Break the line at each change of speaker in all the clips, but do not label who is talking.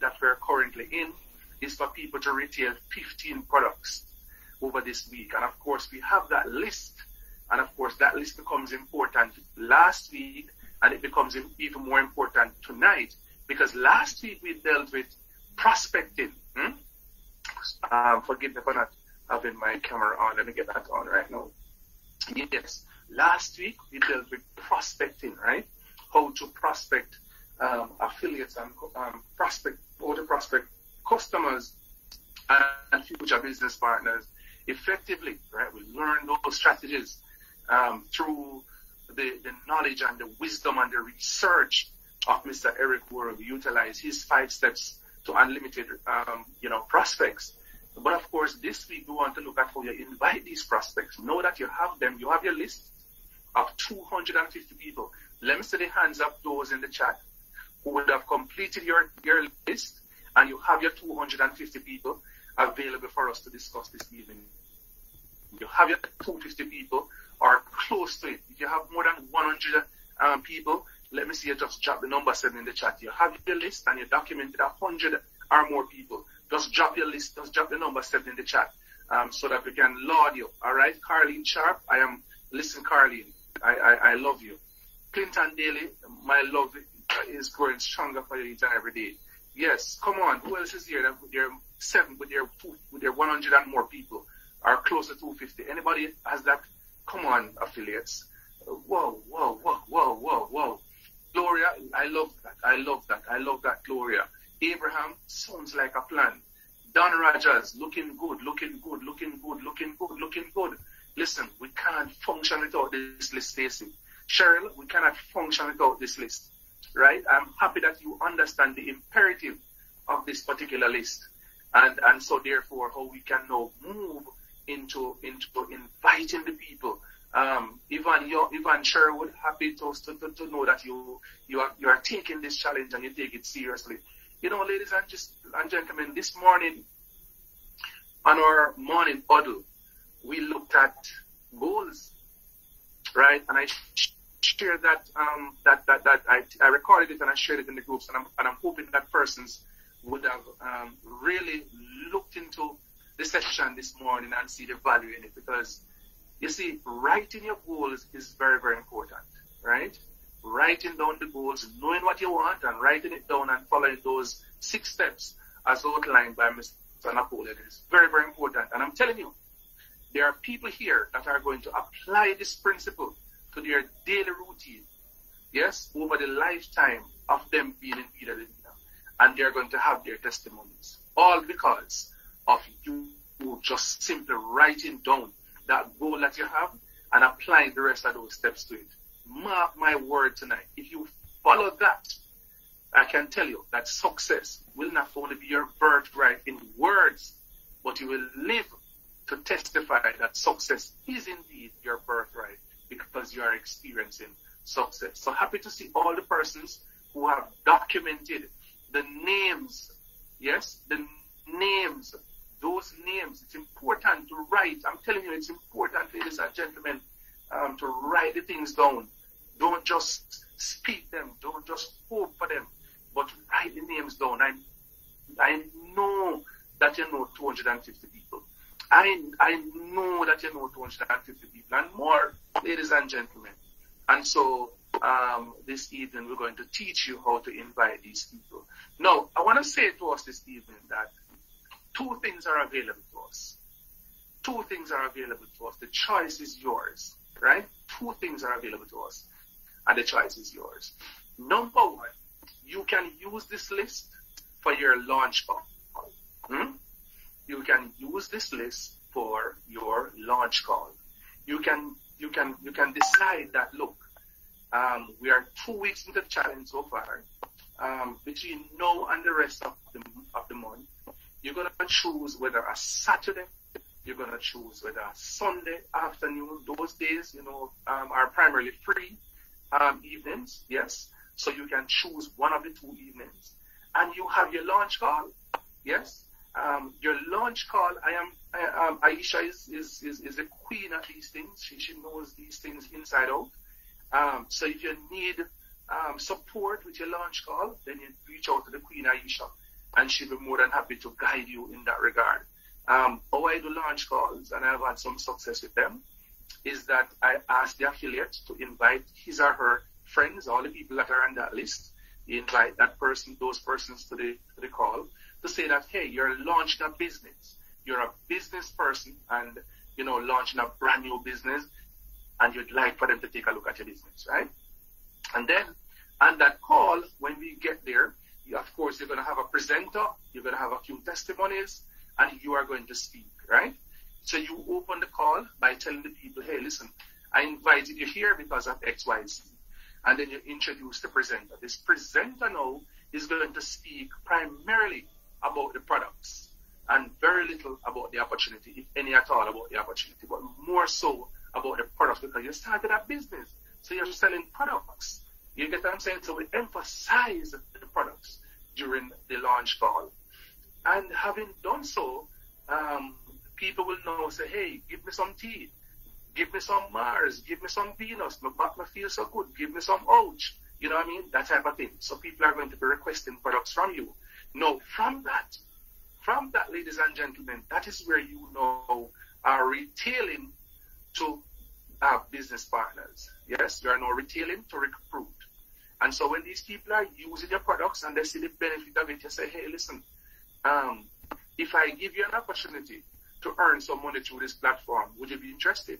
that we're currently in is for people to retail 15 products over this week. And of course, we have that list. And of course, that list becomes important last week and it becomes even more important tonight because last week we dealt with prospecting. Hmm? Um, forgive me for not having my camera on. Let me get that on right now. Yes. Last week we dealt with prospecting, right? How to prospect um, affiliates and um, prospect, to prospect customers and future business partners effectively, right? We learn those strategies um, through the, the knowledge and the wisdom and the research of Mr. Eric Worre. We utilize his five steps to unlimited, um, you know, prospects. But of course, this week we want to look at how you invite these prospects. Know that you have them. You have your list of 250 people. Let me see the hands up those in the chat would have completed your, your list and you have your 250 people available for us to discuss this evening. You have your 250 people or close to it. If you have more than 100 um, people, let me see you just drop the number seven in the chat. You have your list and you documented 100 or more people. Just drop your list, just drop the number seven in the chat um, so that we can laud you. All right, Carlene Sharp, I am, listen, Carlene, I, I, I love you. Clinton Daly, my love is growing stronger for each and every day. Yes, come on. Who else is here That with their seven, with their with their 100 and more people, are close to 250? Anybody has that? Come on, affiliates. Whoa, whoa, whoa, whoa, whoa, whoa. Gloria, I love that. I love that. I love that, Gloria. Abraham sounds like a plan. Don Rogers, looking good, looking good, looking good, looking good, looking good. Listen, we can't function without this list, Stacy. Cheryl, we cannot function without this list right? I'm happy that you understand the imperative of this particular list. And, and so therefore how we can now move into, into inviting the people. Um, Ivan, Ivan Sherwood, happy to, to, to know that you, you are, you are taking this challenge and you take it seriously. You know, ladies and, just, and gentlemen, this morning on our morning huddle, we looked at goals, right? And I share that um, that that that I, I recorded it and I shared it in the groups, and I'm and I'm hoping that persons would have um, really looked into the session this morning and see the value in it because you see, writing your goals is very very important, right? Writing down the goals, knowing what you want, and writing it down and following those six steps as outlined by Mr. Napoleon is very very important. And I'm telling you, there are people here that are going to apply this principle to their daily routine, yes, over the lifetime of them being in Vida And they're going to have their testimonies. All because of you just simply writing down that goal that you have and applying the rest of those steps to it. Mark my word tonight. If you follow that, I can tell you that success will not only be your birthright in words, but you will live to testify that success is indeed your birthright because you are experiencing success. So happy to see all the persons who have documented the names. Yes, the names, those names. It's important to write. I'm telling you, it's important, ladies and gentlemen, um, to write the things down. Don't just speak them. Don't just hope for them, but write the names down. I, I know that you know 250 people. I, I know that you know 250 people and more ladies and gentlemen. And so um, this evening we're going to teach you how to invite these people. Now, I want to say to us this evening that two things are available to us. Two things are available to us. The choice is yours, right? Two things are available to us, and the choice is yours. Number one, you can use this list for your launch call. Hmm? You can use this list for your launch call. You can you can you can decide that look, um, we are two weeks into the challenge so far. Um, between now and the rest of the of the month, you're gonna choose whether a Saturday, you're gonna choose whether a Sunday afternoon. Those days, you know, um, are primarily free um, evenings. Yes, so you can choose one of the two evenings, and you have your launch call. Yes, um, your launch call. I am um, Aisha is, is, is, is a queen at these things. She, she knows these things inside out. Um, so if you need um, support with your launch call, then you reach out to the Queen Aisha. and she'll be more than happy to guide you in that regard. Um, how I do launch calls, and I've had some success with them, is that I ask the affiliate to invite his or her friends, all the people that are on that list, invite that person, those persons to the, to the call to say that, hey, you're launching a business. You're a business person and, you know, launching a brand new business and you'd like for them to take a look at your business, right? And then on that call, when we get there, you, of course, you're going to have a presenter, you're going to have a few testimonies, and you are going to speak, right? So you open the call by telling the people, hey, listen, I invited you here because of X, Y, Z and then you introduce the presenter. This presenter now is going to speak primarily about the products and very little about the opportunity, if any at all about the opportunity, but more so about the products because you started a business. So you're selling products. You get what I'm saying? So we emphasize the products during the launch call. And having done so, um, people will now say, hey, give me some tea. Give me some Mars. Give me some Venus. My back may feel so good. Give me some Ouch. You know what I mean? That type of thing. So people are going to be requesting products from you. No, from that, from that, ladies and gentlemen, that is where you know are retailing to our business partners. Yes, you are now retailing to recruit. And so when these people are using your products and they see the benefit of it, you say, hey, listen, um, if I give you an opportunity to earn some money through this platform, would you be interested?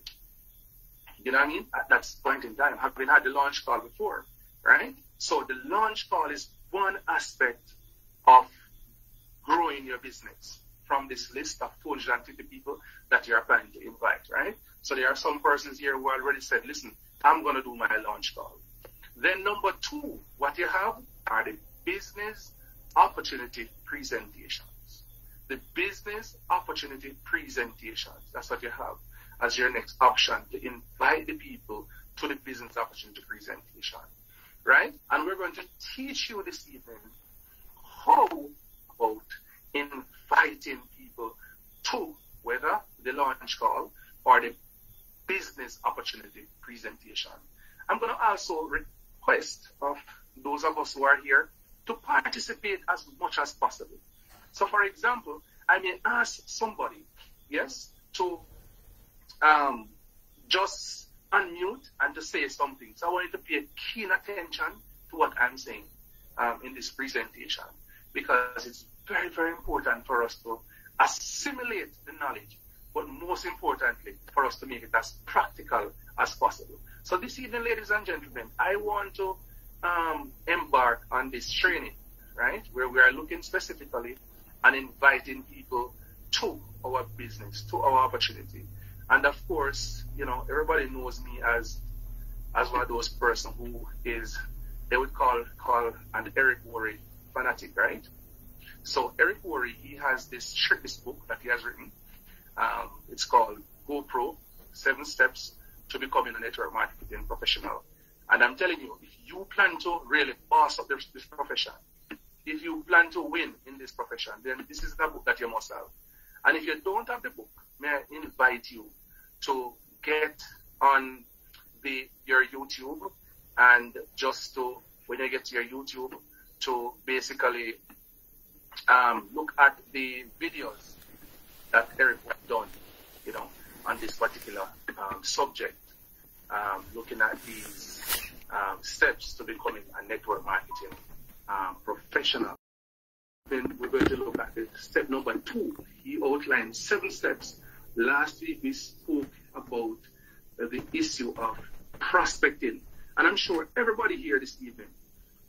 You know what I mean? At that point in time, having had the launch call before, right? So the launch call is one aspect of growing your business from this list of 250 people that you're planning to invite, right? So there are some persons here who already said, listen, I'm going to do my launch call. Then number two, what you have are the business opportunity presentations. The business opportunity presentations. That's what you have as your next option to invite the people to the business opportunity presentation. Right? And we're going to teach you this evening about inviting people to whether the launch call or the business opportunity presentation. I'm going to also request of those of us who are here to participate as much as possible. So, for example, I may ask somebody, yes, to um, just unmute and to say something. So I want you to pay keen attention to what I'm saying um, in this presentation because it's very, very important for us to assimilate the knowledge, but most importantly, for us to make it as practical as possible. So this evening, ladies and gentlemen, I want to um, embark on this training, right, where we are looking specifically and inviting people to our business, to our opportunity. And of course, you know, everybody knows me as as one of those person who is they would call call an Eric Worre fanatic, right? So Eric Worre, he has this this book that he has written. Um, it's called GoPro: Seven Steps to Becoming a Network Marketing Professional. And I'm telling you, if you plan to really boss up this, this profession, if you plan to win in this profession, then this is the book that you must have. And if you don't have the book, may I invite you to get on the your YouTube and just to when you get to your YouTube to basically um, look at the videos that Eric has done, you know, on this particular um, subject, um, looking at these um, steps to becoming a network marketing um, professional. Then we're going to look at the step number two. He outlined seven steps Last week we spoke about the issue of prospecting. And I'm sure everybody here this evening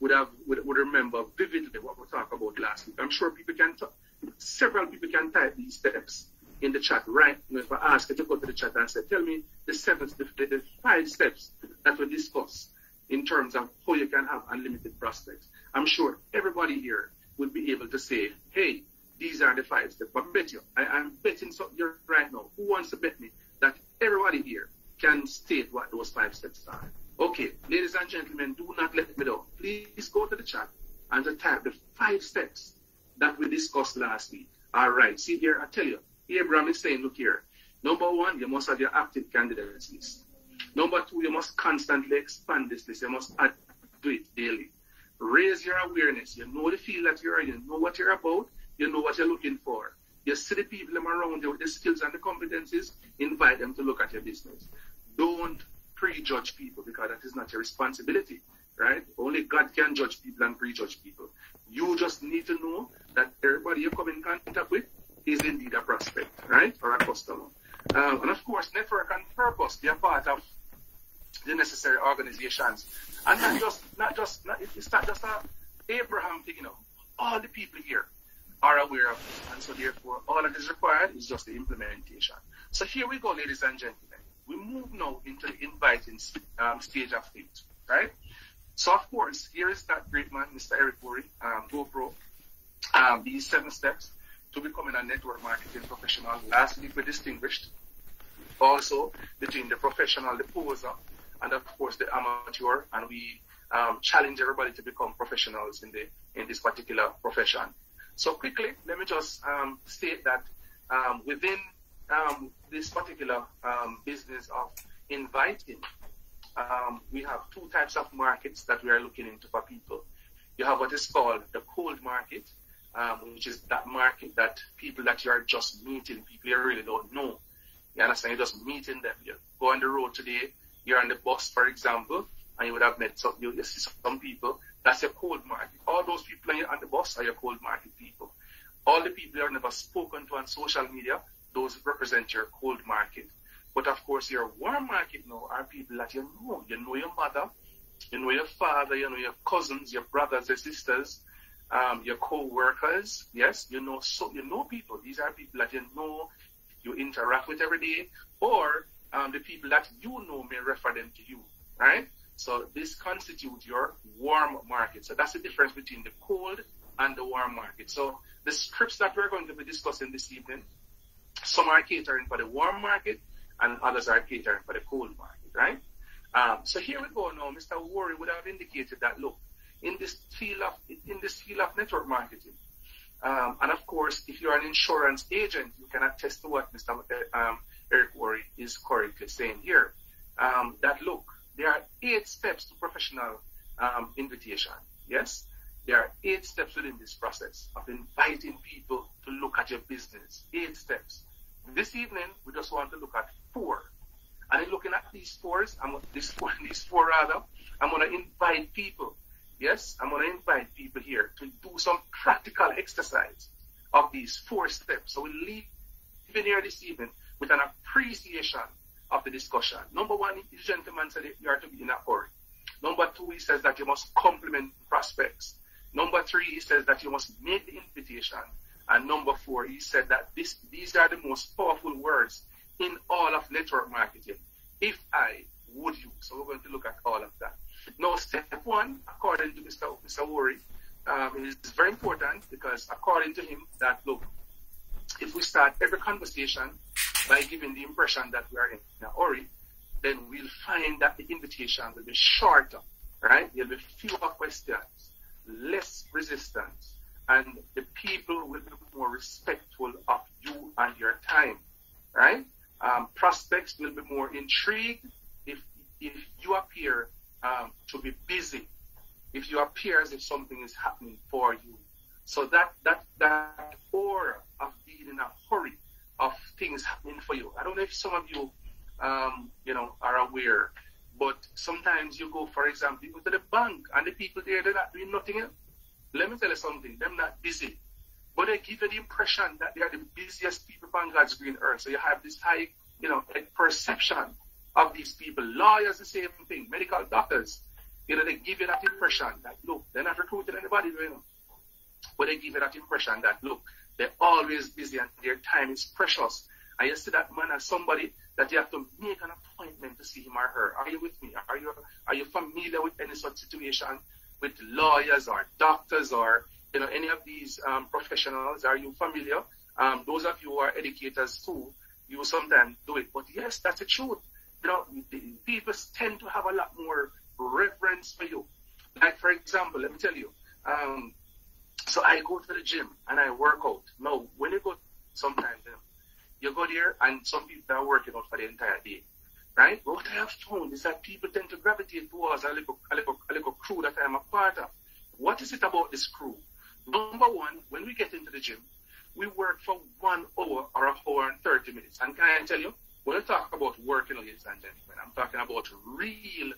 would have would, would remember vividly what we talked about last week. I'm sure people can talk, several people can type these steps in the chat right you know, if I ask you to go to the chat and say, tell me the seven the, the, five steps that we discussed in terms of how you can have unlimited prospects. I'm sure everybody here would be able to say, hey, these are the five steps. But bet you, I, am betting something right now. Who wants to bet me that everybody here can state what those five steps are? Okay, ladies and gentlemen, do not let me down. Please go to the chat and type the five steps that we discussed last week. All right, see here, I tell you, Abraham is saying, look here. Number one, you must have your active candidates list. Number two, you must constantly expand this list. You must add to it daily. raise your awareness. You know the field that you're in. You know what you're about. You know what you're looking for. You see the people around you with the skills and the competencies. Invite them to look at your business. Don't prejudge people because that is not your responsibility, right? Only God can judge people and prejudge people. You just need to know that everybody you come in contact with is indeed a prospect, right? Or a customer. Um, and of course, network and purpose, they are part of the necessary organizations. And not just, not just, not, it's not just a Abraham thing, you know. All the people here are aware of. And so therefore, all that is required is just the implementation. So here we go, ladies and gentlemen. We move now into the inviting um, stage of things, right? So of course, here is that great man, Mr. Eric Worre, um, GoPro. Um, these seven steps to becoming a network marketing professional. Last week we distinguished also between the professional, the poser, and of course the amateur, and we um, challenge everybody to become professionals in the in this particular profession. So quickly, let me just um, state that um, within um, this particular um, business of inviting, um, we have two types of markets that we are looking into for people. You have what is called the cold market, um, which is that market that people that you are just meeting, people you really don't know. You understand? You're just meeting them. You go on the road today, you're on the bus, for example, and you would have met some, you, you see some people. That's your cold market. All those people on the bus are your cold market people. All the people you have never spoken to on social media, those represent your cold market. But of course, your warm market now are people that you know. You know your mother, you know your father, you know your cousins, your brothers, your sisters, um, your co-workers. Yes, you know so you know people. These are people that you know, you interact with every day, or um, the people that you know may refer them to you. Right? So this constitutes your warm market. So that's the difference between the cold and the warm market. So the scripts that we're going to be discussing this evening, some are catering for the warm market and others are catering for the cold market, right? Um, so here we go now. Mr. Worre would have indicated that look, in this field of in this field of network marketing. Um, and of course, if you're an insurance agent, you can attest to what Mr. Um, Eric Worre is correctly saying here. Um, that look, there are eight steps to professional um, invitation. Yes, there are eight steps within this process of inviting people to look at your business. Eight steps. This evening, we just want to look at four. And in looking at these fours, I'm this four, these four rather, I'm going to invite people Yes, I'm going to invite people here to do some practical exercise of these four steps. So we leave even here this evening with an appreciation of the discussion. Number one, the gentleman said you are to be in a hurry. Number two, he says that you must compliment prospects. Number three, he says that you must make the invitation. And number four, he said that this, these are the most powerful words in all of network marketing. If I would you. So we're going to look at all of that. Now, step one, according to Mr. Mr. Worre, um, is very important because according to him, that look, if we start every conversation by giving the impression that we are in a hurry, then we'll find that the invitation will be shorter, right? There'll be fewer questions, less resistance, and the people will be more respectful of you and your time, right? Um, prospects will be more intrigued if if you appear um, to be busy if you appear as if something is happening for you. So that that that aura of being in a hurry of things happening for you. I don't know if some of you um, you know are aware, but sometimes you go, for example, you go to the bank and the people there they're not doing nothing else. Let me tell you something, they're not busy. But they give you the impression that they are the busiest people on God's green earth. So you have this high, you know, perception of these people. Lawyers, the same thing. Medical doctors, you know, they give you that impression that, look, they're not recruiting anybody, you know. But they give you that impression that, look, they're always busy and their time is precious. And you see that man as somebody that you have to make an appointment to see him or her. Are you with me? Are you are you familiar with any such situation with lawyers or doctors or you know any of these um, professionals? Are you familiar? Um, those of you who are educators too, you sometimes do it. But yes, that's the truth you know, people tend to have a lot more reverence for you. Like, for example, let me tell you, um, so I go to the gym and I work out. Now, when you go, sometimes you, go there and some people are working out for the entire day, right? But what I have found is that people tend to gravitate towards a little, a little, a little crew that I'm a part of. what is it about this crew? Number one, when we get into the gym, we work for one hour or a hour and 30 minutes. And can I tell you, when I talk about working, ladies and gentlemen, I'm talking about real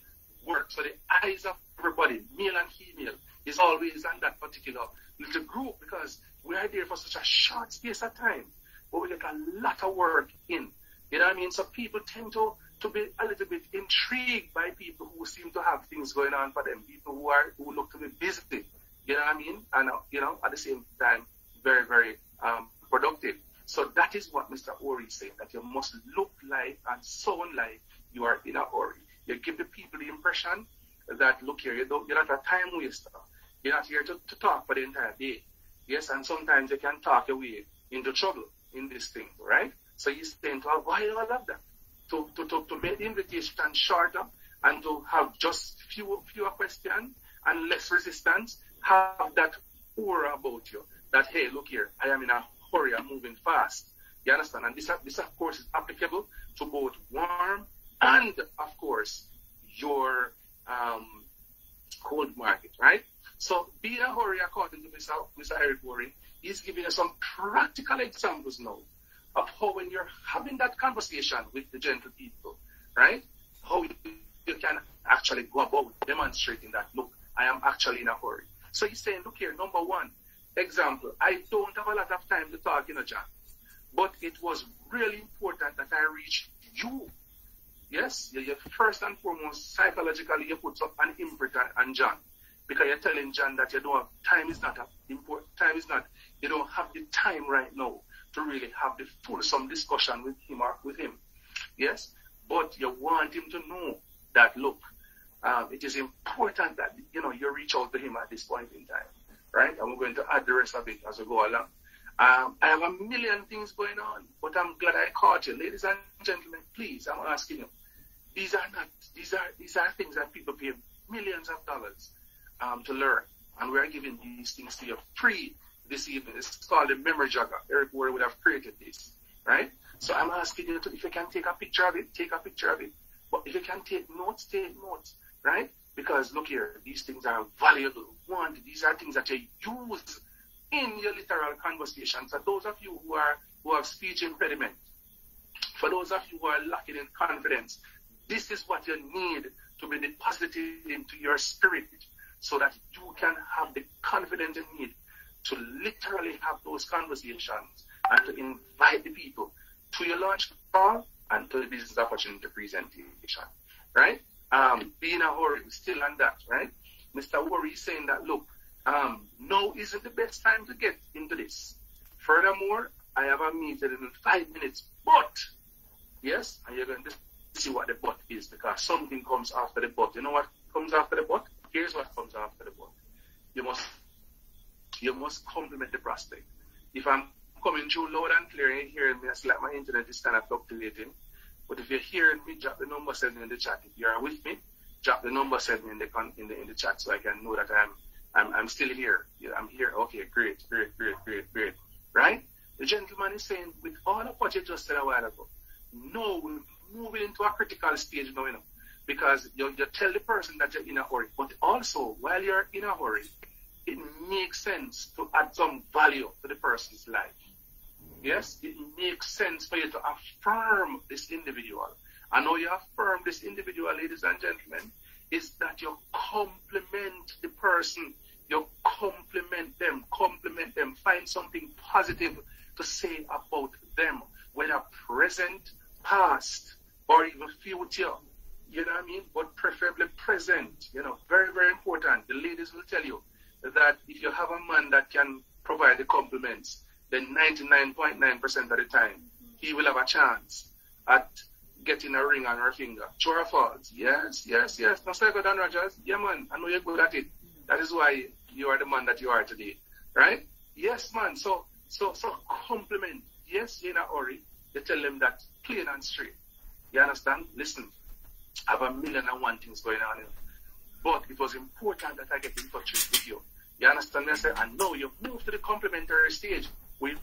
work. So the eyes of everybody, male and female, is always on that particular little group because we are there for such a short space of time. But we get a lot of work in. You know what I mean? So people tend to, to be a little bit intrigued by people who seem to have things going on for them, people who are who look to be busy. You know what I mean? And uh, you know, at the same time, very, very um, productive. So that is what Mr. Worre is saying, that you must look like and sound like you are in a hurry. You give the people the impression that, look here, you don't, you're not a time waster. You're not here to, to talk for the entire day. Yes, and sometimes you can talk your way into trouble in this thing, right? So he's saying to avoid all of that. To, to, to, to make the invitation shorter and to have just fewer, fewer questions and less resistance, have that aura about you that, hey, look here, I am in a hurry, I'm moving fast. You understand? And this, this of course, is applicable to both warm and, of course, your um, cold market, right? So be in a hurry, according to Mr. Mr. Eric Worre, he's giving us some practical examples now of how when you're having that conversation with the gentle people, right? How you, you can actually go about demonstrating that, look, I am actually in a hurry. So he's saying, look here, number one, example, I don't have a lot of time to talk in a John, but it was really important that I reach you. Yes, you, you first and foremost, psychologically, you put up an imprint on John because you're telling John that you don't have time is not important. Time is not. You don't have the time right now to really have the fulsome discussion with him or with him. Yes, but you want him to know that look, um, it is important that you know you reach out to him at this point in time, right? And we're going to add the rest of it as we go along. Um, I have a million things going on, but I'm glad I caught you, ladies and gentlemen. Please, I'm asking you. These are not. These are these are things that people pay millions of dollars um, to learn, and we're giving these things to you free this evening. It's called the memory jogger. Eric Worre would have created this, right? So I'm asking you to, if you can take a picture of it, take a picture of it. But if you can take notes, take notes, right? Because look here, these things are valuable. One, these are things that you use in your literal conversation. So those of you who are who have speech impediment, for those of you who are lacking in confidence, this is what you need to be deposited into your spirit so that you can have the confidence you need to literally have those conversations and to invite the people to your launch call and to the business opportunity presentation, right? Um, be in a hurry, still on that, right? Mr. Worre is saying that, look, um, now isn't the best time to get into this. Furthermore, I have a meeting in five minutes, but, yes, and you're going to see what the but is because something comes after the but. You know what comes after the but? Here's what comes after the but. You must you must compliment the prospect. If I'm coming through loud and clear and hearing me, it's like my internet is kind of fluctuating. But if you're hearing me, drop the number seven in the chat. If you're with me, drop the number seven in the in the in the chat so I can know that I'm I'm I'm still here. Yeah, I'm here. Okay, great, great, great, great, great. Right? The gentleman is saying, with all of what you just said a while ago, no, we're moving into a critical stage now, you know, because you, you tell the person that you're in a hurry, but also while you're in a hurry, it makes sense to add some value to the person's life. Yes, it makes sense for you to affirm this individual. And how you affirm this individual, ladies and gentlemen, is that you compliment the person, you compliment them, compliment them, find something positive to say about them, whether present, past, or even future. You know what I mean? But preferably present. You know, very, very important. The ladies will tell you that if you have a man that can provide the compliments, then 99.9% of the time, he will have a chance at getting a ring on her finger. True or false? Yes, yes, yes. No say good, Rogers. Yeah, man. I know you're good at it. That is why you are the man that you are today. Right? Yes, man. So, so, so compliment. Yes, you're in a hurry. You tell them that plain and straight. You understand? Listen, I have a million and one things going on here. But it was important that I get in touch with you. You understand me? I said, and now you've moved to the complementary stage with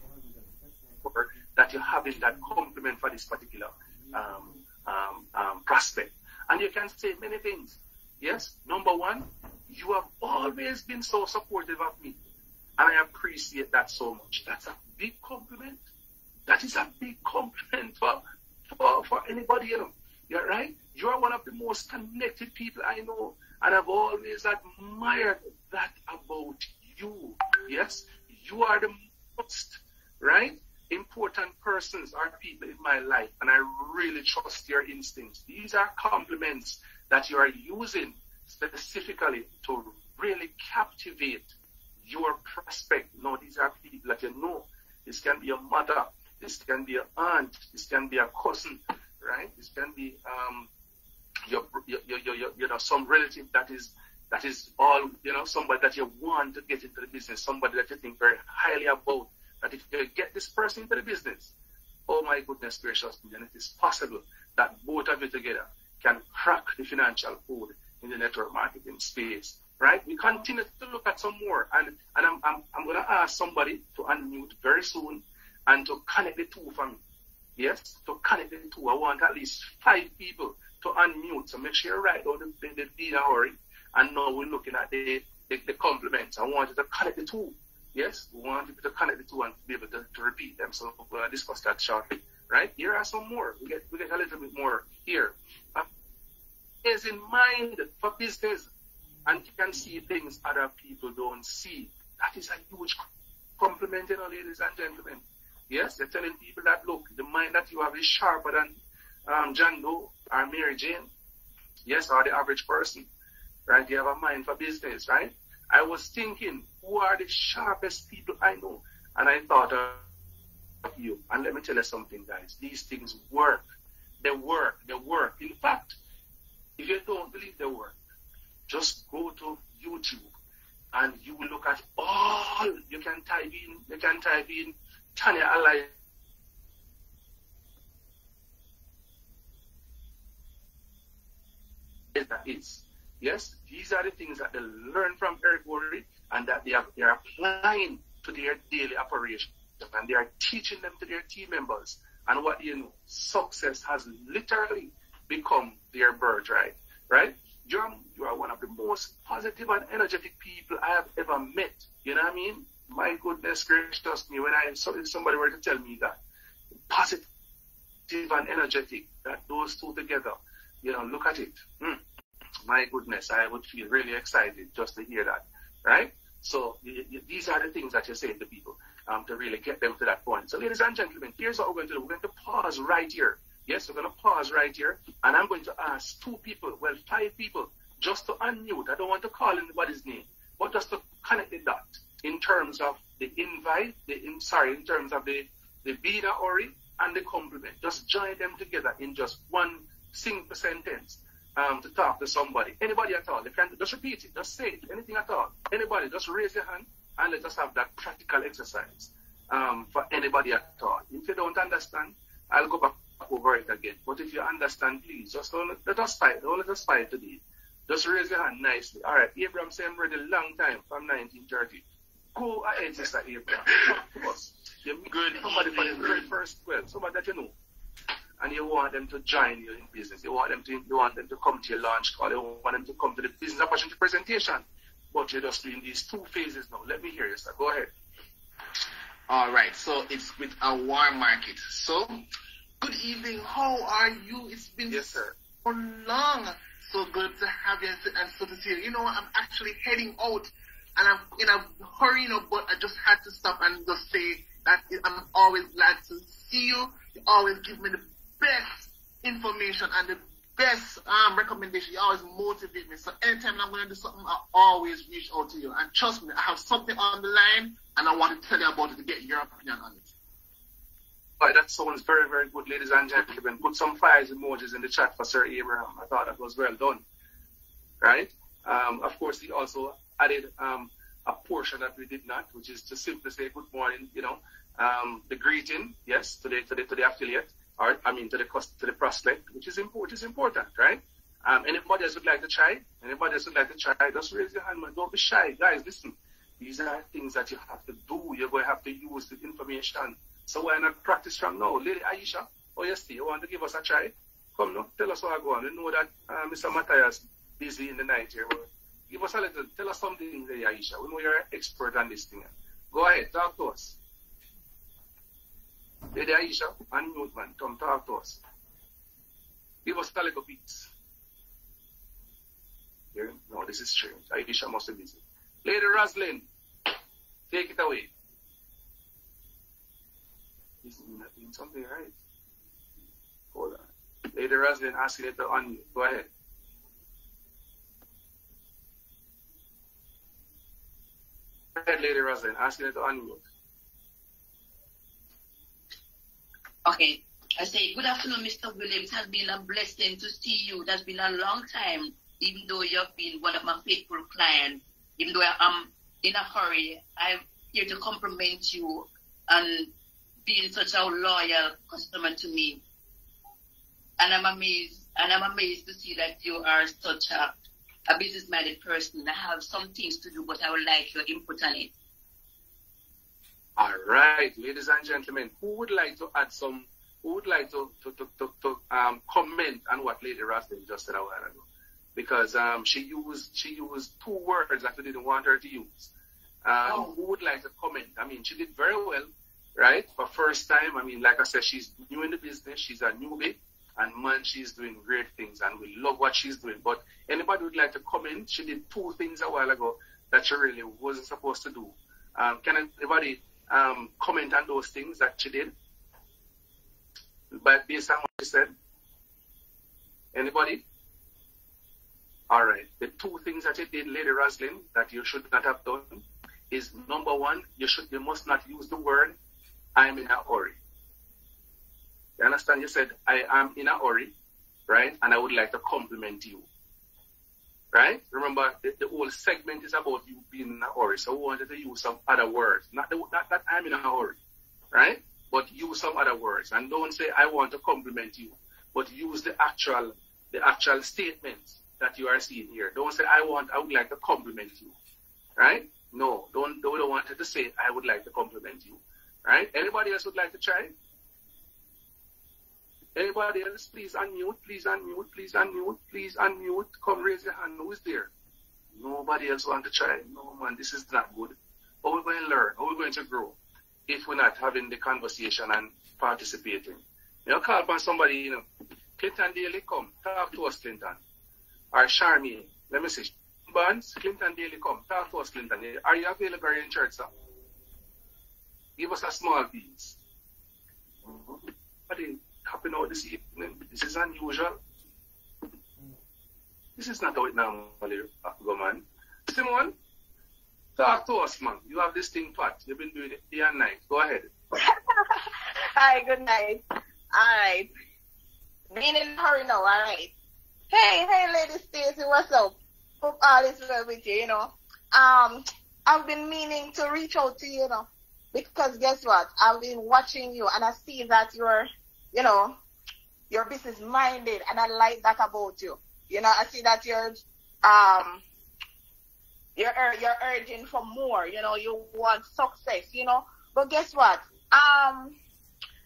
that you're having that compliment for this particular um, um, um, prospect. And you can say many things. Yes, number one, you have always been so supportive of me. And I appreciate that so much. That's a big compliment. That is a big compliment for, for, for anybody, you know. You're right. You are one of the most connected people I know. And I've always admired that about you. Yes. You are the most, right? Important persons are people in my life. And I really trust your instincts. These are compliments that you are using specifically to really captivate your prospect. No, these are people that you know. This can be a mother. This can be your aunt. This can be a cousin, right? This can be um, your, your, your, your, you know, some relative that is that is all, you know, somebody that you want to get into the business, somebody that you think very highly about. That if you get this person into the business, oh my goodness gracious and it is possible that both of you together can crack the financial code in the network marketing space, right? We continue to look at some more, and, and I'm, I'm, I'm going to ask somebody to unmute very soon and to connect the two for me. Yes, to connect the two. I want at least five people to unmute. So make sure you write down the, the, the already. And now we're looking at the, the, the compliments. I want you to connect the two. Yes, we want you to connect the two and be able to, to repeat them. So we'll discuss that shortly. Right? Here are some more. We get we get a little bit more here. Uh, is in mind for business and you can see things other people don't see. That is a huge compliment, you know, ladies and gentlemen. Yes, they're telling people that look, the mind that you have is sharper than um, John Doe or Mary Jane. Yes, or the average person. Right? You have a mind for business, right? I was thinking, who are the sharpest people I know? And I thought of you. And let me tell you something, guys. These things work. They work. They work. In fact, if you don't believe they work, just go to YouTube and you will look at all you can type in you can type in Tanya Alliance that is. Yes, these are the things that they learn from Eric Worre and that they are, they are applying to their daily operation. And they are teaching them to their team members. And what you know, success has literally become their birthright, right? John, you are one of the most positive and energetic people I have ever met. You know what I mean? My goodness gracious me, when I saw somebody were to tell me that positive and energetic, that those two together, you know, look at it. Mm my goodness, I would feel really excited just to hear that, right? So these are the things that you're saying to people um, to really get them to that point. So, ladies and gentlemen, here's what we're going to do. We're going to pause right here. Yes, we're going to pause right here, and I'm going to ask two people, well, five people, just to unmute. I don't want to call anybody's name, but just to connect the dot in terms of the invite, the in, sorry, in terms of the the bida ori and the compliment. Just join them together in just one single sentence um, to talk to somebody, anybody at all. They can just repeat it, just say it, anything at all. Anybody, just raise your hand and let us have that practical exercise um, for anybody at all. If you don't understand, I'll go back over it again. But if you understand, please, just don't let us fight. Don't let us fight today. Just raise your hand nicely. All right, Abraham said I'm ready a long time from 1930. Go ahead, Sister Abraham. You Good somebody for the very first, well, somebody that you know and you want them to join you in business. You want them to you want them to come to your launch call. You want them to come to the business opportunity presentation. But you're just doing these two phases now. Let me hear you, sir. Go ahead.
All right. So it's with a warm market. So good evening. How are you? It's been
yes, sir.
so long. So good to have you and so to see you. You know, I'm actually heading out and I'm in a hurry, you know, but I just had to stop and just say that I'm always glad to see you. You always give me the best information and the best um, recommendation. You always motivate me. So anytime I'm going to do something, I always reach out to you. And trust me, I have something on the line and I want to tell you about it to get your opinion on it.
Right, that sounds very, very good, ladies and gentlemen. Put some fires and emojis in the chat for Sir Abraham. I thought that was well done. Right? Um, of course, he also added um, a portion that we did not, which is to simply say good morning, you know, um, the greeting, yes, to the, to the, to the affiliate or I mean to the cost to the prospect, which is important, is important, right? Um, anybody else would like to try? Anybody else would like to try? Just raise your hand, man. Don't be shy, guys. Listen, these are things that you have to do. You're going to have to use the information. So why not practice from now, Lady Aisha? Oh yes, you want to give us a try? Come now, tell us what I go on. You know that uh, Mr. Matthias is busy in the night here. Give us a little, tell us something there, Aisha. We know you're an expert on this thing. Go ahead, talk to us. Lady Aisha, unmute man, come talk to us. Give us a little. Here? No, this is strange. Aisha must be busy. Lady Roslyn, take it away. Isn't doing something right. Hold on. Lady Roslyn, ask you to unmute. Go ahead. Go ahead, Lady Roslyn, ask you to unmute.
Okay. I say, good afternoon, Mr. Williams. It has been a blessing to see you. That's been a long time, even though you've been one of my faithful clients. Even though I'm in a hurry, I'm here to compliment you and being such a loyal customer to me. And I'm amazed, and I'm amazed to see that you are such a, a business-minded person. I have some things to do, but I would like your input on it.
All right, ladies and gentlemen, who would like to add some, who would like to, to, to, to, to um, comment on what Lady Roslyn just said a while ago? Because um, she used she used two words that we didn't want her to use. Um, oh. Who would like to comment? I mean, she did very well, right? For first time, I mean, like I said, she's new in the business. She's a newbie, and man, she's doing great things, and we love what she's doing. But anybody would like to comment? She did two things a while ago that she really wasn't supposed to do. Um, can anybody um, comment on those things that she did? But based on what she said? Anybody? All right. The two things that you did, Lady Roslyn, that you should not have done is number one, you should you must not use the word I'm in a hurry. You understand? You said I am in a hurry, right? And I would like to compliment you. Right? Remember, the, the, whole segment is about you being in a hurry. So we wanted to use some other words. Not, the, not that I'm in a hurry, right? But use some other words. And don't say, I want to compliment you. But use the actual, the actual statements that you are seeing here. Don't say, I want, I would like to compliment you. Right? No, don't, don't want to say, I would like to compliment you. Right? Anybody else would like to try? Anybody else, please unmute, please unmute, please unmute, please unmute. Come raise your hand. Who is there? Nobody else want to try. No man, this is not good. How are we going to learn? How are we going to grow if we're not having the conversation and participating? You know, call upon somebody, you know, Clinton Daly, come, talk to us, Clinton. Or Charmy, let me see. Barnes, Clinton Daly, come, talk to us, Clinton. Are you available in church, sir? Give us a small piece. Mm-hmm happened out this evening. This is unusual. This is not how it normally go, man. Simon, talk to us, man. You have this thing pat. You've been doing it day and night. Go ahead.
Hi, good night. All right. Being in a hurry now, all right. Hey, hey, Lady Stacy, what's up? Hope all is well with you, you know. Um, I've been meaning to reach out to you, you know, because guess what? I've been watching you and I see that you're you know, you're business minded and I like that about you. You know, I see that you're, um, you're, you're urging for more, you know, you want success, you know, but guess what? Um,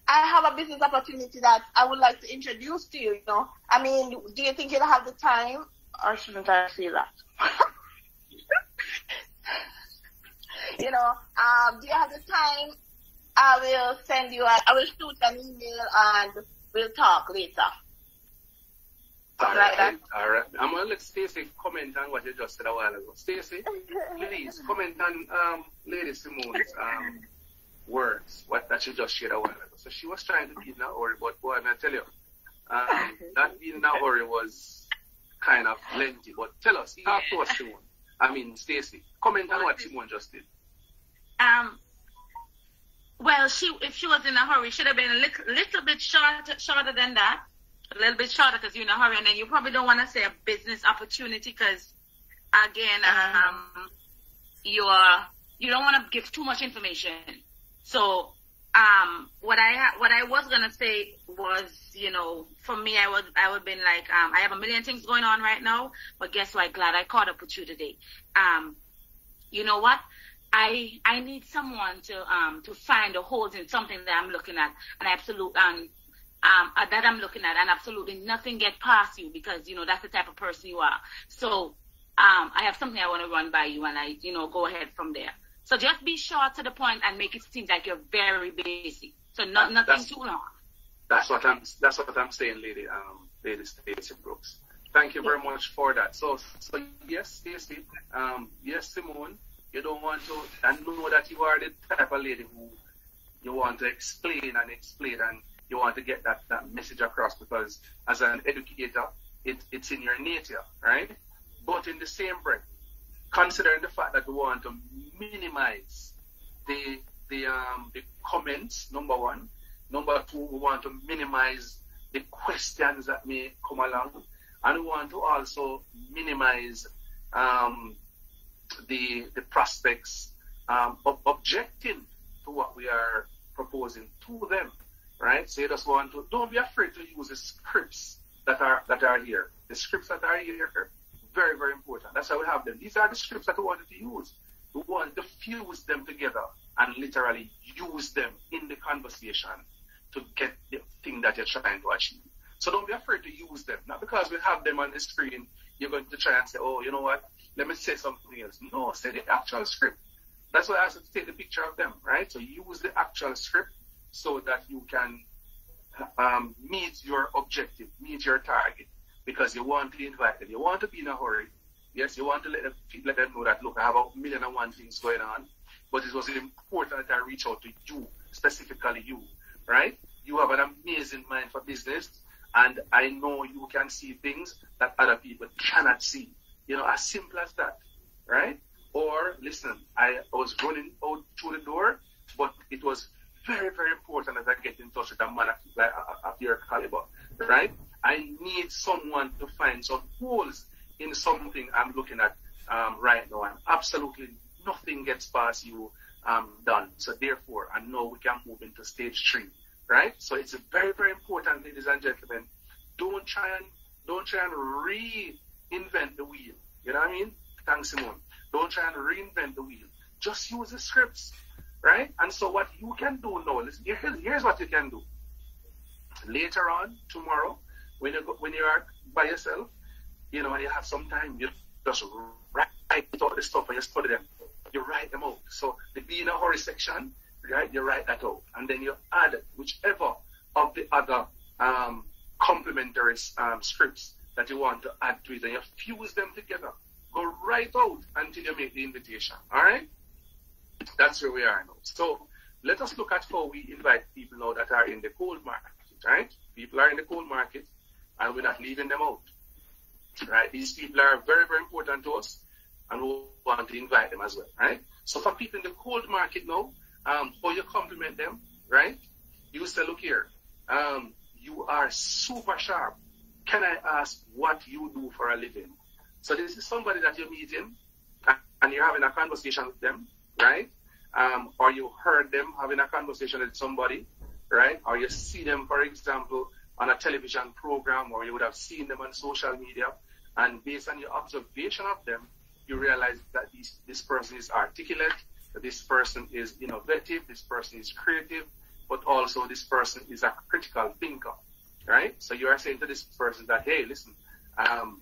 I have a business opportunity that I would like to introduce to you, you know. I mean, do you think you'll have the time or shouldn't I say that? you know, um, do you have the time I will send you, a, I will shoot an email and we'll talk later.
All right, like all right. I'm gonna let Stacy comment on what you just said a while ago. Stacy, please comment on um, Lady Simone's um, words, what that she just shared a while ago. So she was trying to be in a hurry, but boy, I'm gonna tell you, um, that being in a hurry was kind of lengthy. But tell us, talk to us, Simone. I mean, Stacy, comment on what Simone just did.
Um, well, she if she was in a hurry, should have been a little, little bit short, shorter than that. A little bit shorter because you're in a hurry, and then you probably don't want to say a business opportunity because, again, um, you are you don't want to give too much information. So, um, what I what I was gonna say was, you know, for me, I would I would been like, um, I have a million things going on right now, but guess what? Glad I caught up with you today. Um, you know what? I I need someone to um to find the holes in something that I'm looking at, and absolutely um um uh, that I'm looking at, and absolutely nothing get past you because you know that's the type of person you are. So um, I have something I want to run by you and I, you know, go ahead from there. So just be short to the point and make it seem like you're very busy. So not, nothing too long.
That's what I'm. That's what I'm saying, lady. Um, lady Stacey Brooks. Thank you very much for that. So, so yes, Stacey. Um, yes, Simone. You don't want to, and know that you are the type of lady who you want to explain and explain, and you want to get that, that message across because as an educator, it, it's in your nature, right? But in the same breath, considering the fact that we want to minimize the the um the comments, number one. Number two, we want to minimize the questions that may come along, and we want to also minimize um, the the prospects um, of objecting to what we are proposing to them, right? So you just want to don't be afraid to use the scripts that are that are here. The scripts that are here, very very important. That's how we have them. These are the scripts that we wanted to use. We want to fuse them together and literally use them in the conversation to get the thing that you're trying to achieve. So don't be afraid to use them. Not because we have them on the screen, you're going to try and say, oh, you know what? Let me say something else. No, say the actual script. That's why I asked to take the picture of them, right? So use the actual script so that you can um, meet your objective, meet your target, because you want to invite them. You want to be in a hurry. Yes, you want to let them, let them know that, look, I have a million and one things going on, but it was important that I reach out to you, specifically you, right? You have an amazing mind for business, and I know you can see things that other people cannot see. You know, as simple as that, right? Or listen, I was running out through the door, but it was very, very important that I get in touch with a man of, like, of your caliber, right? I need someone to find some holes in something I'm looking at um, right now, and absolutely nothing gets past you um, done. So therefore, I know we can move into stage three, right? So it's very, very important, ladies and gentlemen. Don't try and don't try and reinvent the wheel. You know what I mean? Thanks, Simone. Don't try and reinvent the wheel. Just use the scripts, right? And so what you can do now, listen, here- here's what you can do. Later on, tomorrow, when you go, when you are by yourself, you know, you have some time, you just write all the stuff and you study them. You write them out. So the be in a hurry section, right? You write that out, and then you add whichever of the other um, complementary um, scripts that you want to add to it, and you fuse them together. Go right out until you make the invitation. All right? That's where we are now. So let us look at how we invite people now that are in the cold market. Right? People are in the cold market, and we're not leaving them out. Right? These people are very, very important to us, and we want to invite them as well. Right? So for people in the cold market now, um, how you compliment them, right? You say, look here, um, you are super sharp. Can I ask what you do for a living? So this is somebody that you're meeting, and- you're having a conversation with them, right? Um, or you heard them having a conversation with somebody, right? Or you see them, for example, on a television program, or you would have seen them on social media, and based on your observation of them, you realize that this, this person is articulate, this person is innovative, this person is creative, but also this person is a critical thinker, right? So you are saying to this person that, hey, listen, um,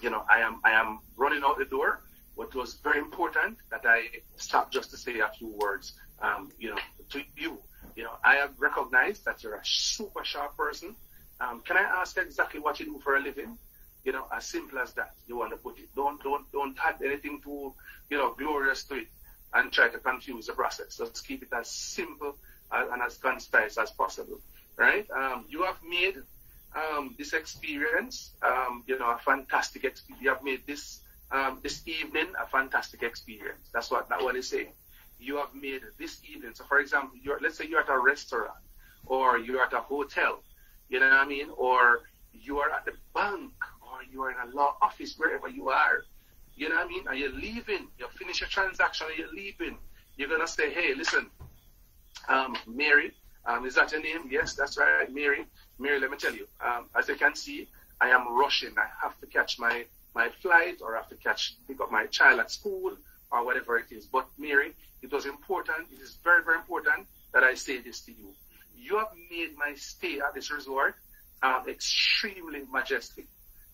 you know, I am I am running out the door. What was very important that I stopped just to say a few words, um, you know, to you. You know, I have recognized that you're a super sharp person. Um, can I ask exactly what you do for a living? You know, as simple as that. You want to put it. Don't don't don't add anything too, you know, glorious to it and try to confuse the process. Just keep it as simple and as concise as possible. Right? Um, you have made um, this experience, um, you know, a fantastic experience. You have made this um, this evening a fantastic experience. That's what that one is saying. You have made this evening. So, for example, let's say you're at a restaurant or you're at a hotel. You know what I mean? Or you are at the bank or you are in a law office, wherever you are. You know what I mean? And you're leaving. You finish your transaction and you're leaving. You're gonna say, hey, listen, um, Mary, um, is that your name? Yes, that's right, Mary. Mary, let me tell you, um, as you can see, I am rushing. I have to catch my, my flight or I have to catch, pick up my child at school or whatever it is. But Mary, it was important. It is very, very important that I say this to you. You have made my stay at this resort um, extremely majestic,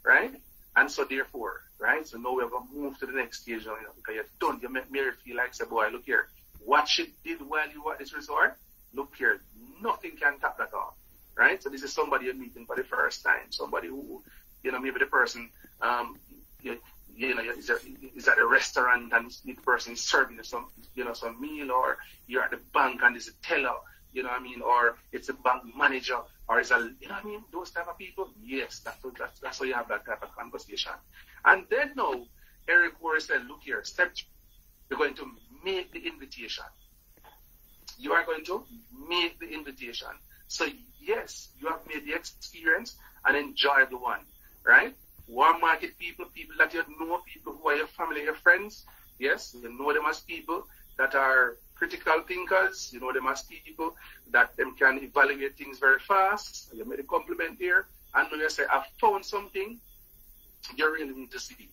right? And so therefore, right? So now we have to move to the next stage you know, because you've done, you make Mary feel like, say, boy, look here, what she did while you were at this resort, look here, nothing can top that off, right? So this is somebody you're meeting for the first time, somebody who, you know, maybe the person, um, you, you know, is, is at a restaurant and the person is serving you some, you know, some meal, or you're at the bank and there's a teller, you know what I mean, or it's a bank manager, or it's a, you know what I mean, those type of people. Yes, that's what, that's, that's why you have that type of conversation. And then now, Eric Worre said, look here, step you're going to make the invitation. You are going to make the invitation. So yes, you have made the experience and enjoy the one, right? warm market people, people that you know, people who are your family, your friends. Yes, you know them as people that are critical thinkers. You know them as people that them can evaluate things very fast. You made a compliment here. And when you say, I found something you really need to see.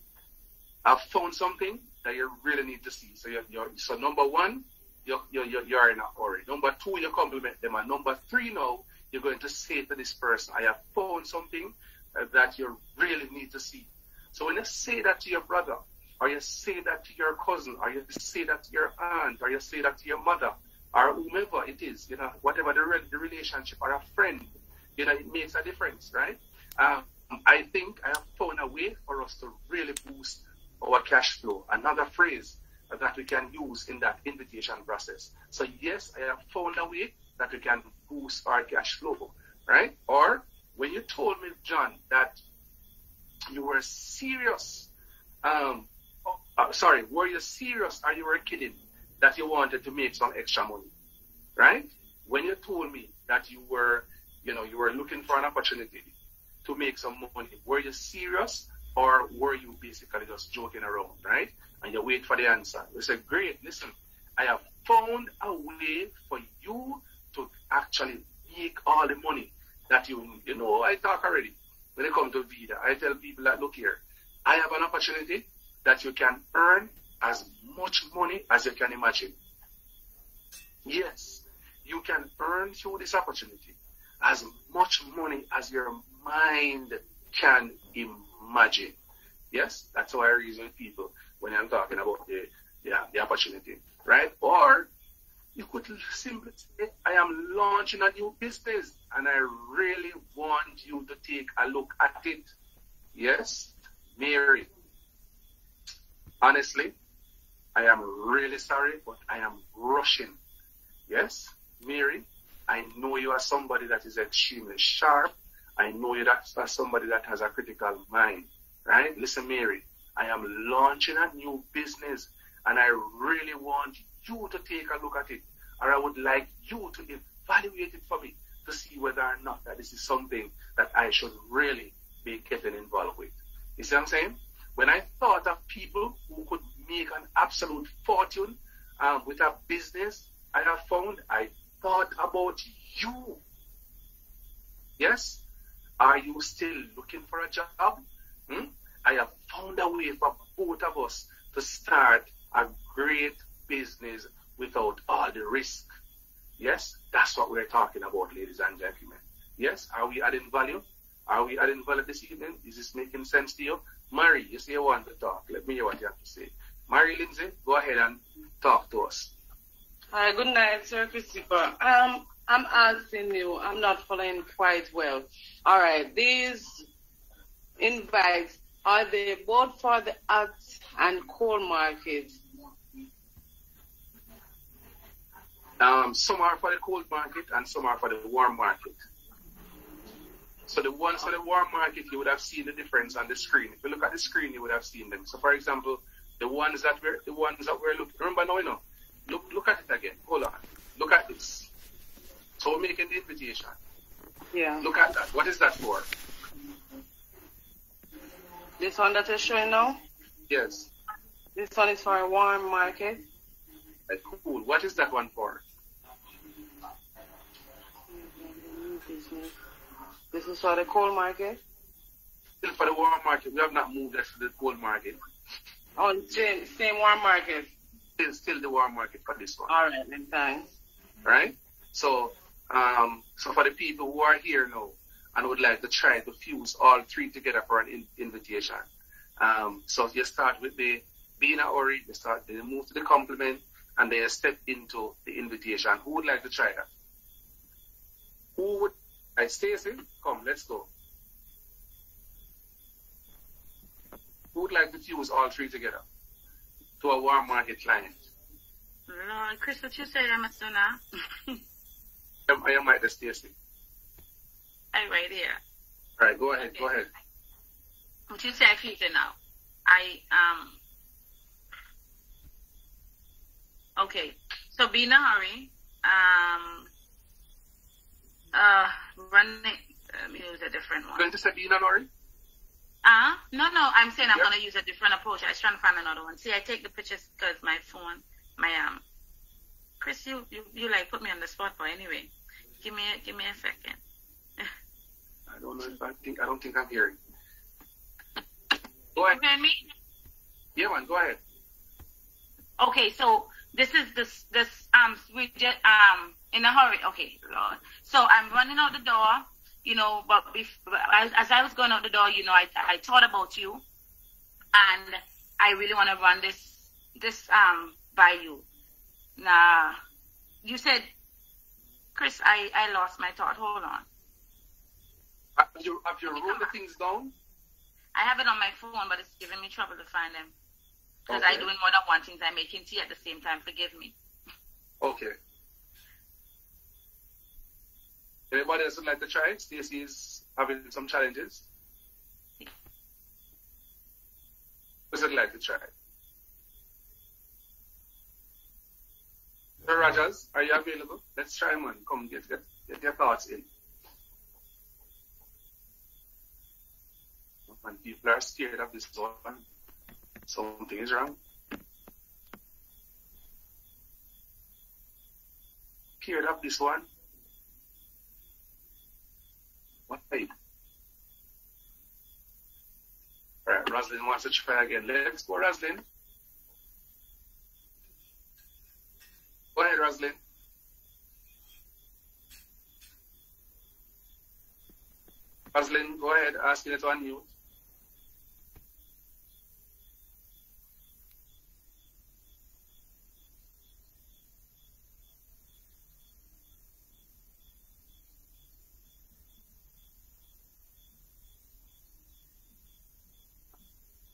I found something that you really need to see. So you're so number one, you're, you're, you're in a hurry. Number two, you compliment them. And number three now, you're going to say to this person, I have found something uh, that you really need to see. So when you say that to your brother, or you say that to your cousin, or you say that to your aunt, or you say that to your mother, or whomever it is, you know, whatever the, re- the relationship, or a friend, you know, it makes a difference, right? Um, I think I have found a way for us to really boost our cash flow. Another phrase that we can use in that invitation process. So yes, I have found a way that we can boost our cash flow, right? Or when you told me, John, that you were serious, um, uh, sorry, were you serious or you were kidding that you wanted to make some extra money, right? When you told me that you were, you know, you were looking for an opportunity to make some money, were you serious or were you basically just joking around, right? And you wait for the answer. You say, great, listen, I have found a way for you to actually make all the money that you, you know, I talk already. When it comes to Vida, I tell people that, look here, I have an opportunity that you can earn as much money as you can imagine. Yes, you can earn through this opportunity as much money as your mind can imagine. Yes, that's how I reason with people when I'm talking about the, the, the opportunity, right? Or you could simply say, I am launching a new business and I really want you to take a look at it. Yes, Mary. Honestly, I am really sorry, but I am rushing. Yes, Mary, I know you are somebody that is extremely sharp. I know you are somebody that has a critical mind, right? Listen, Mary, I am launching a new business and I really want you to take a look at it, or I would like you to evaluate it for me to see whether or not that this is something that I should really be getting involved with. You see what I'm saying? When I thought of people who could make an absolute fortune um, with a business I have found, I thought about you. Yes? Are you still looking for a job? Hmm? I have found a way for both of us to start a great business without all the risk. Yes, that's what we're talking about, ladies and gentlemen. Yes, are we adding value? Are we adding value this evening? Is this making sense to you? Mary, you say you want to talk. Let me hear what you have to say. Mary Lindsay, go ahead and talk to us.
Hi, good night, Sir Christopher. Um, I'm asking you, I'm not following quite well. All right, these invites, are they both for the arts and cold market?
Um, some are for the cold market and some are for the warm market. So the ones for the warm market, you would have seen the difference on the screen. If you look at the screen, you would have seen them. So for example, the ones that we're, the ones that we're looking, remember now, you know, look, look at it again. Hold on. Look at this. So we're making the invitation.
Yeah.
Look at that. What is that for?
This one that is showing now?
Yes.
This one is for a warm market.
Like, cool. What is that one for?
This is for the cold market.
Still for the warm market. We have not moved that to the cold market.
Oh, same, same warm market.
Still, still the warm market for this one.
All right, then thanks.
Right? So, um, so for the people who are here now and would like to try to fuse all three together for an in- invitation, Um, so you start with the being a hurry, you start, then you move to the compliment, and then you step into the invitation. Who would like to try that? Who would, I Stacy, come, let's go. Who would like to fuse all three together to a warm market client?
No, Chris, what you say I must do now?
I am right there, Stacy.
I right here.
All right, go ahead,
Okay.
go ahead.
What you say I feel it now? I um. Okay, so be in a hurry. Um. Uh, running. Let me use a different one.
Going to say being a hurry?
Uh, no, no, I'm saying I'm
Yeah.
gonna use a different approach. I was trying to find another one. See, I take the pictures because my phone, my um, Chris, you, you, you like put me on the spot, but anyway, give me, a, give me a second.
I don't know if I think, I don't think I'm hearing. Go ahead.
You me?
Yeah, man, go ahead.
Okay, so this is this this um we just um in a hurry. Okay, Lord. So I'm running out the door, you know, but bef- as, as I was going out the door, you know, I I thought about you, and I really want to run this this um by you. Nah, you said, Chris, I I lost my thought. Hold on,
Have you, have you wrote the things down?
I have it on my phone, but it's giving me trouble to find them because
I'm
doing more than one thing. I'm making tea at the same time. Forgive me.
Okay. Anybody else would like to try? Stacy is having some challenges. Who would like to try? Sir Rogers, are you available? Let's try one. Come get, get, get your thoughts in. People are scared of this one. Something is wrong. Scared of this one. What? Alright, Roslyn wants to try again. Let's go, Roslyn. Go ahead, Roslyn. Roslyn, go ahead, asking it on you.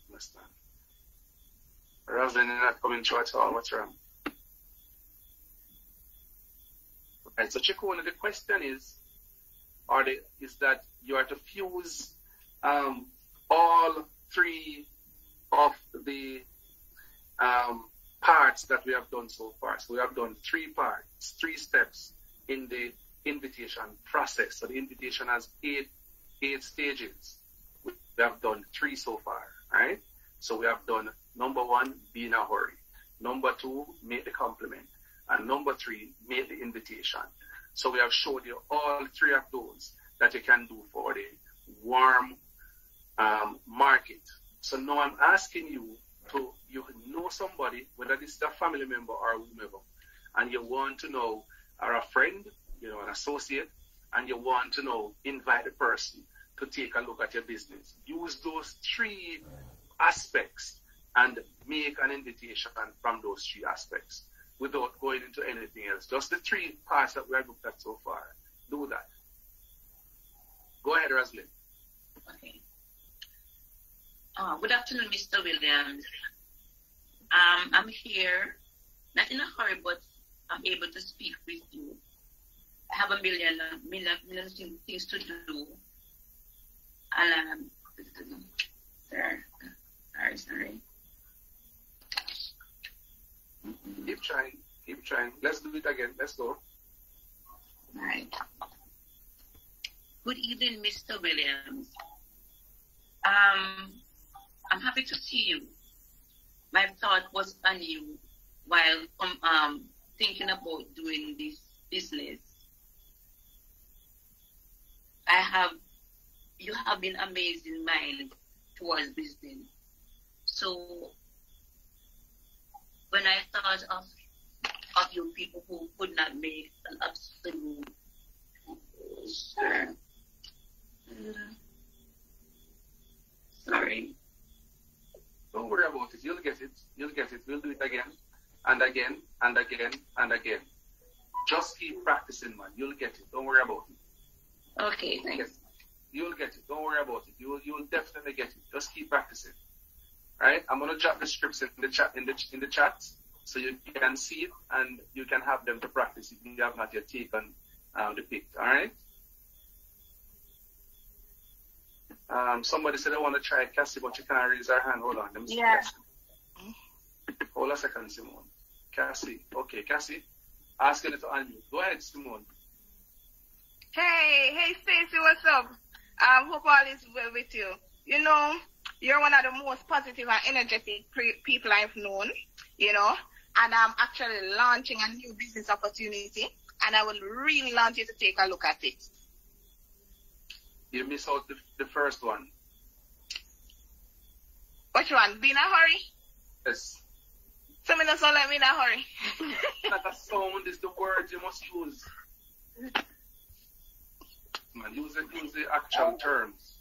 Understand. Roslyn, you're not coming through at all. What's wrong? Right, so Chikona, the question is, are they, is that you are to fuse um, all three of the um, parts that we have done so far. So we have done three parts, three steps in the invitation process. So the invitation has eight, eight stages. We have done three so far, right? So we have done number one, be in a hurry. Number two, make the compliment. And number three, make the invitation. So we have showed you all three of those that you can do for the warm um, market. So now I'm asking you to, you know somebody, whether this is a family member or whomever, and you want to know, or a friend, you know, an associate, and you want to know, invite the person to take a look at your business. Use those three aspects and make an invitation from those three aspects without going into anything else. Just the three parts that we have looked at so far. Do that. Go ahead, Roslyn.
Okay. Uh, good afternoon, Mr. Williams. Um, I'm here, not in a hurry, but I'm able to speak with you. I have a million, million, million things to do. And, um, sorry, sorry.
Keep trying. Keep trying. Let's do it again. Let's go.
Right. Good evening, Mr. Williams. Um, I'm happy to see you. My thought was on you while um, um, thinking about doing this business. I have, you have been amazing mind towards business. So when I thought of of you people who could not make an absolute sure. Sorry.
Don't worry about it. You'll get it. You'll get it. We'll do it again and again and again and again. Just keep practicing, man. You'll get it. Don't worry about it.
Okay, thanks.
You'll get it. Don't worry about it. You will, you will definitely get it. Just keep practicing. Right? I'm gonna drop the scripts in the chat in the in the chat so you can see it and you can have them to practice if you have not yet taken um, the pic. All right. Um, somebody said I want to try Cassie, but you can't raise her hand. Hold on. Let me see.
Yeah.
Hold a second, Simone. Cassie. Okay, Cassie. Asking it to unmute. Go ahead, Simone.
Hey, hey Stacy, what's up? Um, hope all is well with you. You know, you're one of the most positive and energetic pre- people I've known, you know, and I'm actually launching a new business opportunity and I would really want you to take a look at it.
You miss out the, the first one.
Which one? Be in a hurry?
Yes.
So me not so let me in a hurry.
Not a sound is the word you must use. Man, use the, use the actual terms.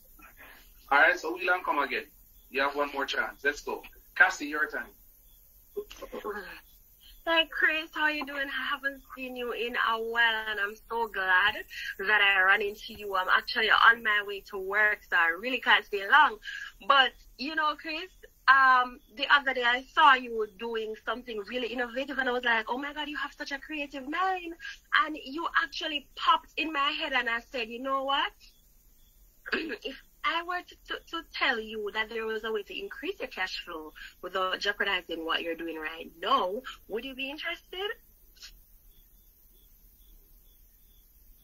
Alright, so we'll come again. You have one more chance. Let's go. Cassie, your time.
Hey Chris, how you doing? I haven't seen you in a while and I'm so glad that I ran into you. I'm actually on my way to work so I really can't stay long. But you know Chris, um, the other day I saw you doing something really innovative and I was like, oh my god, you have such a creative mind. And you actually popped in my head and I said, you know what? if I were to, to, to tell you that there was a way to increase your cash flow without jeopardizing what you're doing right now, would you be interested?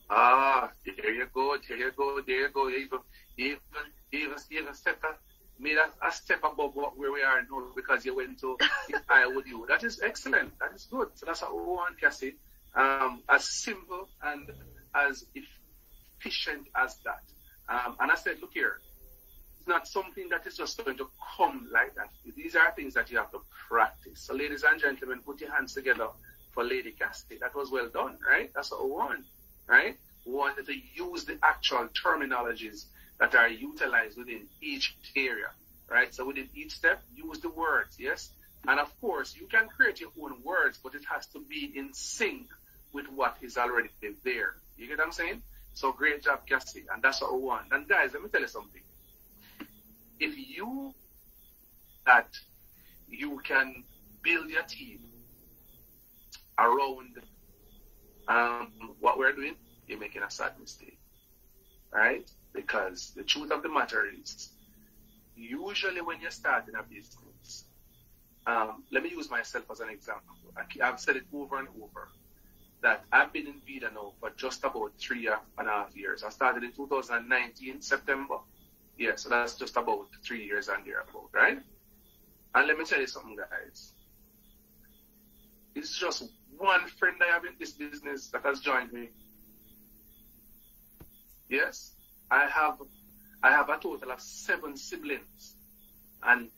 Ah, there you go, there you go, there you go. Even, even, even, even step a, made a, a step above what, where we are now because you went to I with you. That is excellent. That is good. So that's what we want, Cassie. Um, as simple and as efficient as that. Um, and I said, look here, it's not something that is just going to come like that. These are things that you have to practice. So ladies and gentlemen, put your hands together for Lady Cassie. That was well done, right? That's what we want, right? We wanted to use the actual terminologies that are utilized within each area, right? So within each step, use the words, yes? And of course, you can create your own words, but it has to be in sync with what is already there. You get what I'm saying? So great job, Cassie. And that's what we want. And guys, let me tell you something. If you that you can build your team around um, what we're doing, you're making a sad mistake. Right? Because the truth of the matter is, usually when you're starting a business, um, let me use myself as an example. I, I've said it over and over that I've been in Vida now for just about three and a half years. I started in 2019, September. Yeah, so that's just about three years and thereabout, right? And let me tell you something, guys. It's just one friend I have in this business that has joined me. Yes, I have, I have a total of seven siblings, and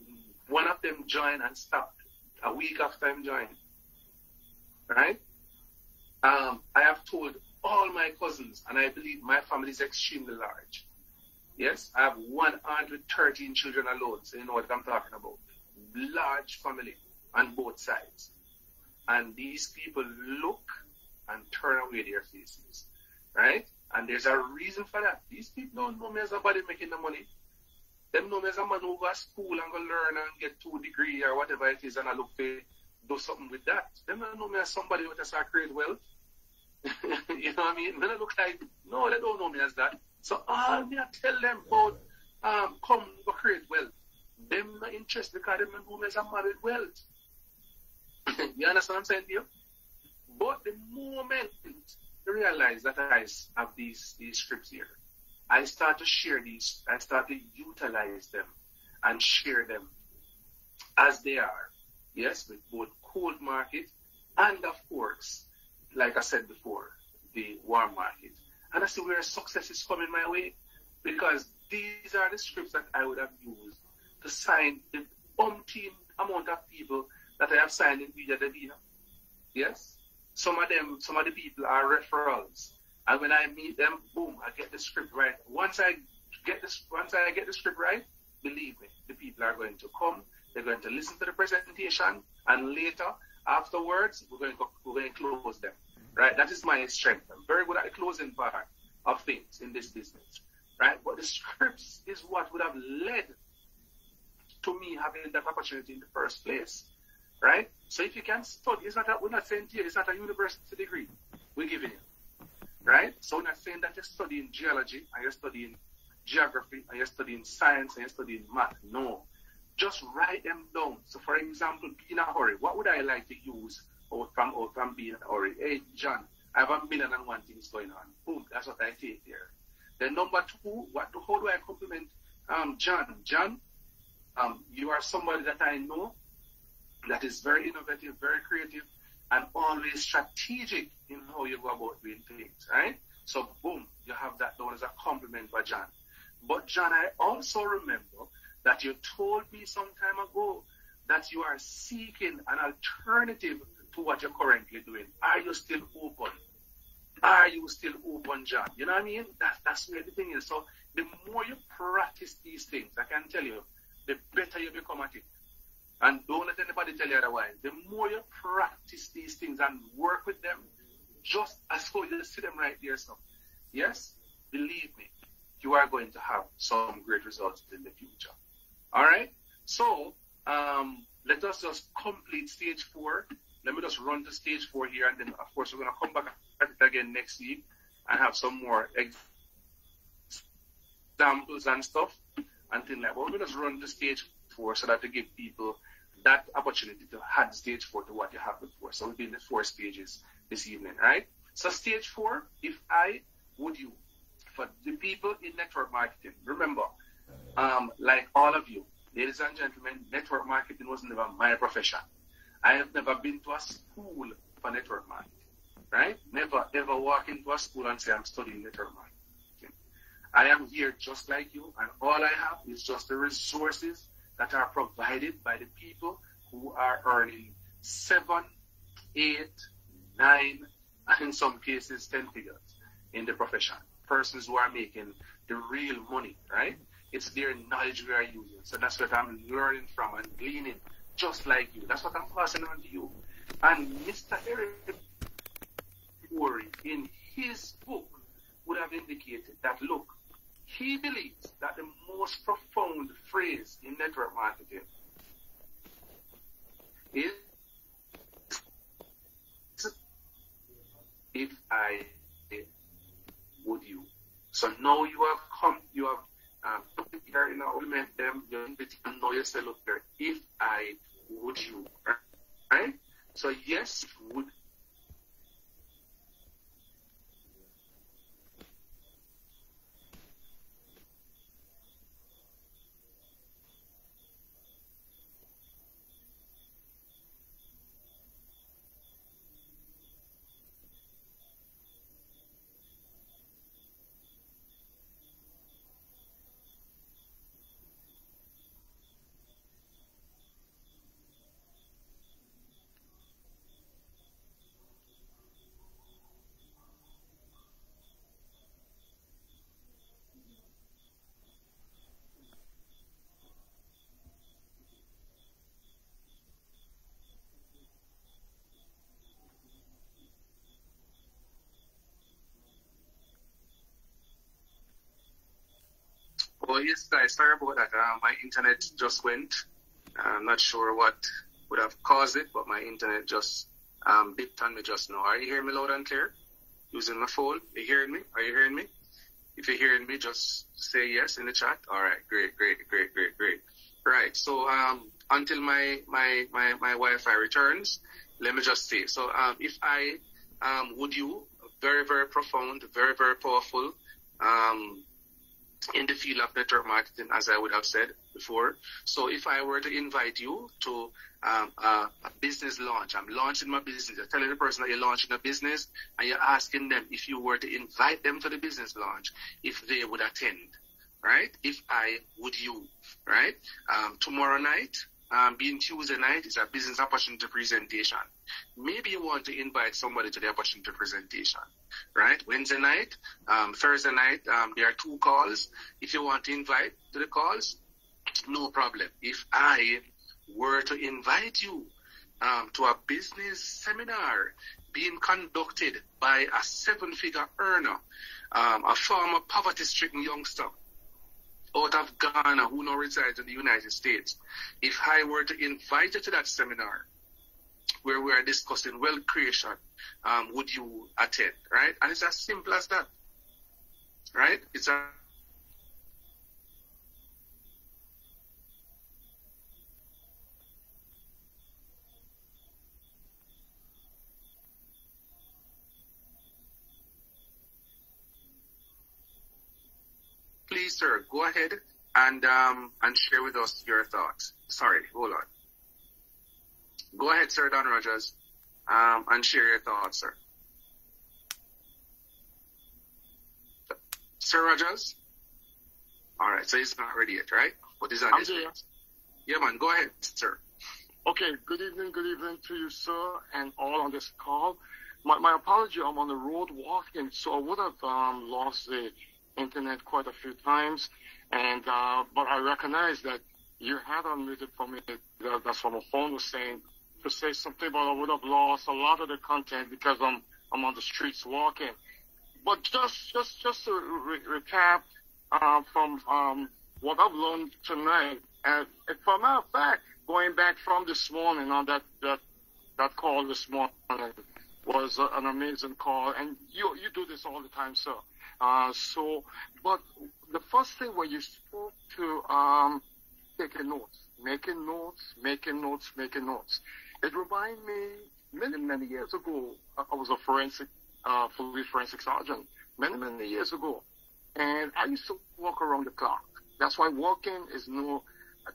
one of them joined and stopped a week after I'm joined. Right? Um, I have told all my cousins, and I believe my family is extremely large. Yes, I have 113 children alone, so you know what I'm talking about. Large family on both sides. And these people look and turn away their faces. Right? And there's a reason for that. These people don't know me as somebody making the money. Them know me as a man who go to school and go learn and get two degree or whatever it is and I look to do something with that. Them don't know me as somebody who just create wealth. You know what I mean? When I look like, no, they don't know me as that. So all me I tell them about um, come go create wealth. Them not interested because them know me as a married wealth. you understand what I'm saying to you? But the moment I realize that I have these these scripts here, I start to share these, I start to utilize them and share them as they are. Yes, with both cold market and of course like I said before, the warm market. And I see where success is coming my way because these are the scripts that I would have used to sign the umpteen amount of people that I have signed in Vida Divina. Yes? Some of them, some of the people are referrals. And when I meet them, boom, I get the script right. Once I get this, once I get the script right, believe me, the people are going to come. They're going to listen to the presentation, and later Afterwards, we're going to, we're going to close them. Right? That is my strength. I'm very good at the closing part of things in this business. Right? But the scripts is what would have led to me having that opportunity in the first place. Right? So if you can study, it's not a, we're not saying you, it's not a university degree we're giving you. Right? So we're not saying that you're studying geology and you're studying geography and you're studying science and you're studying math. No. Just write them down. So for example, be in a hurry. What would I like to use out from out from being hurry? Hey John, I have a million and one things going on. Boom, that's what I take there. Then number two, what how do I compliment um John? John, um, you are somebody that I know that is very innovative, very creative, and always strategic in how you go about doing things, right? So boom, you have that down as a compliment for John. But John, I also remember that you told me some time ago that you are seeking an alternative to what you're currently doing. Are you still open? Are you still open, John? You know what I mean? That, that's where the thing is. So the more you practice these things, I can tell you, the better you become at it. And don't let anybody tell you otherwise. The more you practice these things and work with them, just as though you see them right there, so yes, believe me, you are going to have some great results in the future. All right. So um, let us just complete stage four. Let me just run to stage four here, and then of course we're gonna come back at it again next week and have some more examples and stuff and things like. But we're just run to stage four so that to give people that opportunity to add stage four to what you have before. So we'll be in the four stages this evening, right? So stage four, if I would you, for the people in network marketing, remember, um, like all of you, ladies and gentlemen, network marketing was never my profession. I have never been to a school for network marketing, right? Never ever walk into a school and say I'm studying network marketing. I am here just like you, and all I have is just the resources that are provided by the people who are earning seven, eight, nine, and in some cases ten figures in the profession. Persons who are making the real money, right? It's their knowledge we are using. So that's what I'm learning from and gleaning, just like you. That's what I'm passing on to you. And Mr. Eric Worre, in his book, would have indicated that, look, he believes that the most profound phrase in network marketing is if I would you. So now you have come, you have it here in our them, you know yourself. If I would you, right? So yes, would Oh yes, guys, sorry about that. Uh, my internet just went. I'm not sure what would have caused it, but my internet just um, bipped on me just now. Are you hearing me loud and clear? Using my phone. Are you hearing me? Are you hearing me? If you're hearing me, just say yes in the chat. All right, great, great, great, great, great. Right. So um, until my my my my Wi-Fi returns, let me just say. So um, if I um, would you very very profound, very very powerful. Um, in the field of network marketing, as I would have said before. So if I were to invite you to um, a, business launch, I'm launching my business. You're telling the person that you're launching a business, and you're asking them if you were to invite them to the business launch, if they would attend, right? If I would you, right? Um, tomorrow night, um, being Tuesday night is a business opportunity presentation. Maybe you want to invite somebody to the opportunity presentation, right? Wednesday night, um, Thursday night, um, there are two calls. If you want to invite to the calls, no problem. If I were to invite you um, to a business seminar being conducted by a seven-figure earner, um, a former poverty-stricken youngster out of Ghana who now resides in the United States. If I were to invite you to that seminar, where we are discussing wealth creation, um, would you attend, right? And it's as simple as that, right? It's Please, sir, go ahead and um, and share with us your thoughts. Sorry, hold on. Go ahead, Sir Don Rogers, um, and share your thoughts, sir. Sir Rogers? Alright, so he's not ready yet, right? What is that?
I'm
his
there.
Yeah, man, go ahead, sir.
Okay, good evening, good evening to you, sir, and all on this call. My, my apology, I'm on the road walking, so I would have um, lost the internet quite a few times, and uh, but I recognize that you had unmuted for me. That, that's what my phone was saying to say something, but I would have lost a lot of the content because I'm I'm on the streets walking. But just just just to re- recap uh, from um, what I've learned tonight, and for a matter of fact, going back from this morning on that that that call this morning was an amazing call, and you you do this all the time, sir. Uh, so, but the first thing when you spoke to um, taking notes, making notes, making notes, making notes, it reminded me many many years ago. I was a forensic, uh, forensic sergeant many many years ago, and I used to walk around the clock. That's why walking is no.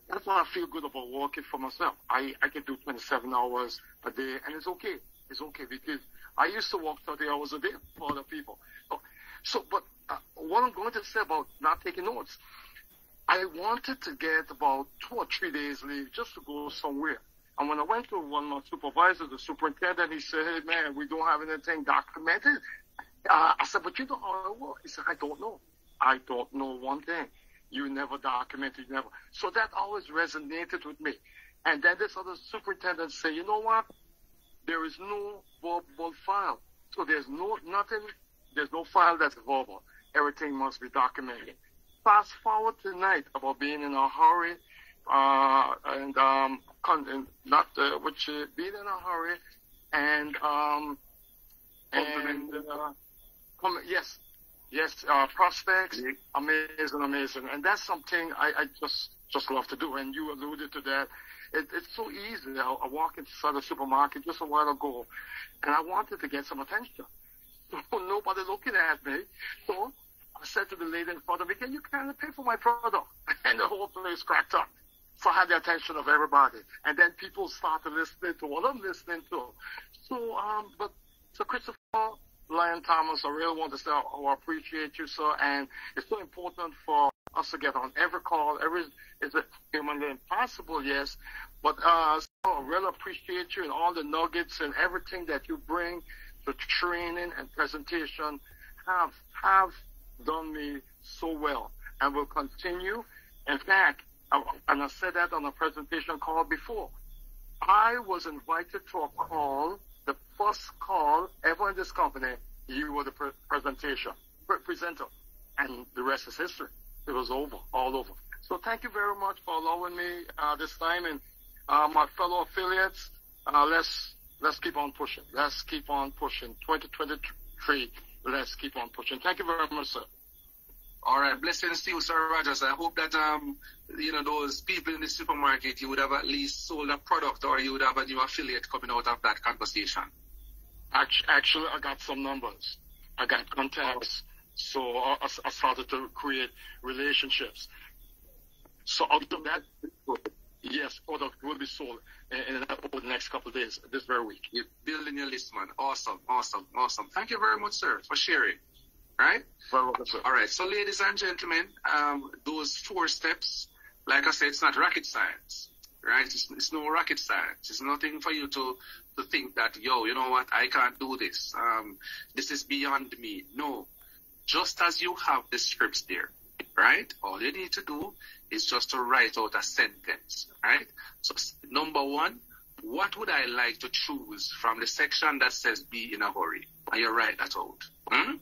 That's why I feel good about walking for myself. I I can do 27 hours a day, and it's okay. It's okay because I used to walk 30 hours a day for other people. So, so but uh, what I'm going to say about not taking notes, I wanted to get about two or three days leave just to go somewhere. And when I went to one of my supervisors, the superintendent, he said, hey man, we don't have anything documented. Uh, I said, but you know how it works. He said, I don't know. I don't know one thing. You never documented, you never. So that always resonated with me. And then this other superintendent said, you know what? There is no verbal file. So there's no, nothing, there's no file that's verbal. Everything must be documented. Fast forward tonight about being in a hurry, uh, and, um, con- and not, uh, which, uh, being in a hurry, and, um, and, uh, com- yes, yes, uh, prospects, amazing, amazing. And that's something I, I just, just love to do. And you alluded to that. It, it's so easy. I, I walked inside the supermarket just a while ago and I wanted to get some attention. Nobody looking at me. So I said to the lady in front of me, can you kind of pay for my product? And the whole place cracked up. So I had the attention of everybody. And then people started listening to what I'm listening to. So, um, but, so Christopher, Lion Thomas, I really want to say oh, I appreciate you, sir. And it's so important for us to get on every call. Every, is it humanly impossible? Yes. But, uh, so I really appreciate you and all the nuggets and everything that you bring to training and presentation have, have done me so well and will continue. In fact, I, and I said that on a presentation call before. I was invited to a call, the first call ever in this company. You were the pre- presentation pre- presenter, and the rest is history. It was over, all over. So thank you very much for allowing me uh, this time, and uh, my fellow affiliates. Uh, let's let's keep on pushing. Let's keep on pushing. 2023. Let's keep on pushing. Thank you very much, sir.
All right, blessings to you, Sir Rogers. I hope that um, you know, those people in the supermarket, you would have at least sold a product, or you would have a new affiliate coming out of that conversation.
Act- Actually, I got some numbers. I got contacts. So I, I- I started to create relationships. So out of that, yes, product will be sold in, in over the next couple of days, this very week.
You're building your list, man. Awesome, awesome, awesome. Thank you very much, sir, for sharing. Right?
Sir.
All right. So, ladies and gentlemen, um, those four steps, like I said, it's not rocket science, right? It's, it's no rocket science. It's nothing for you to to think that, yo, you know what? I can't do this. Um, this is beyond me. No. Just as you have the scripts there, right? All you need to do is just to write out a sentence, right? So, number one, what would I like to choose from the section that says be in a hurry? And you write that out. Hmm?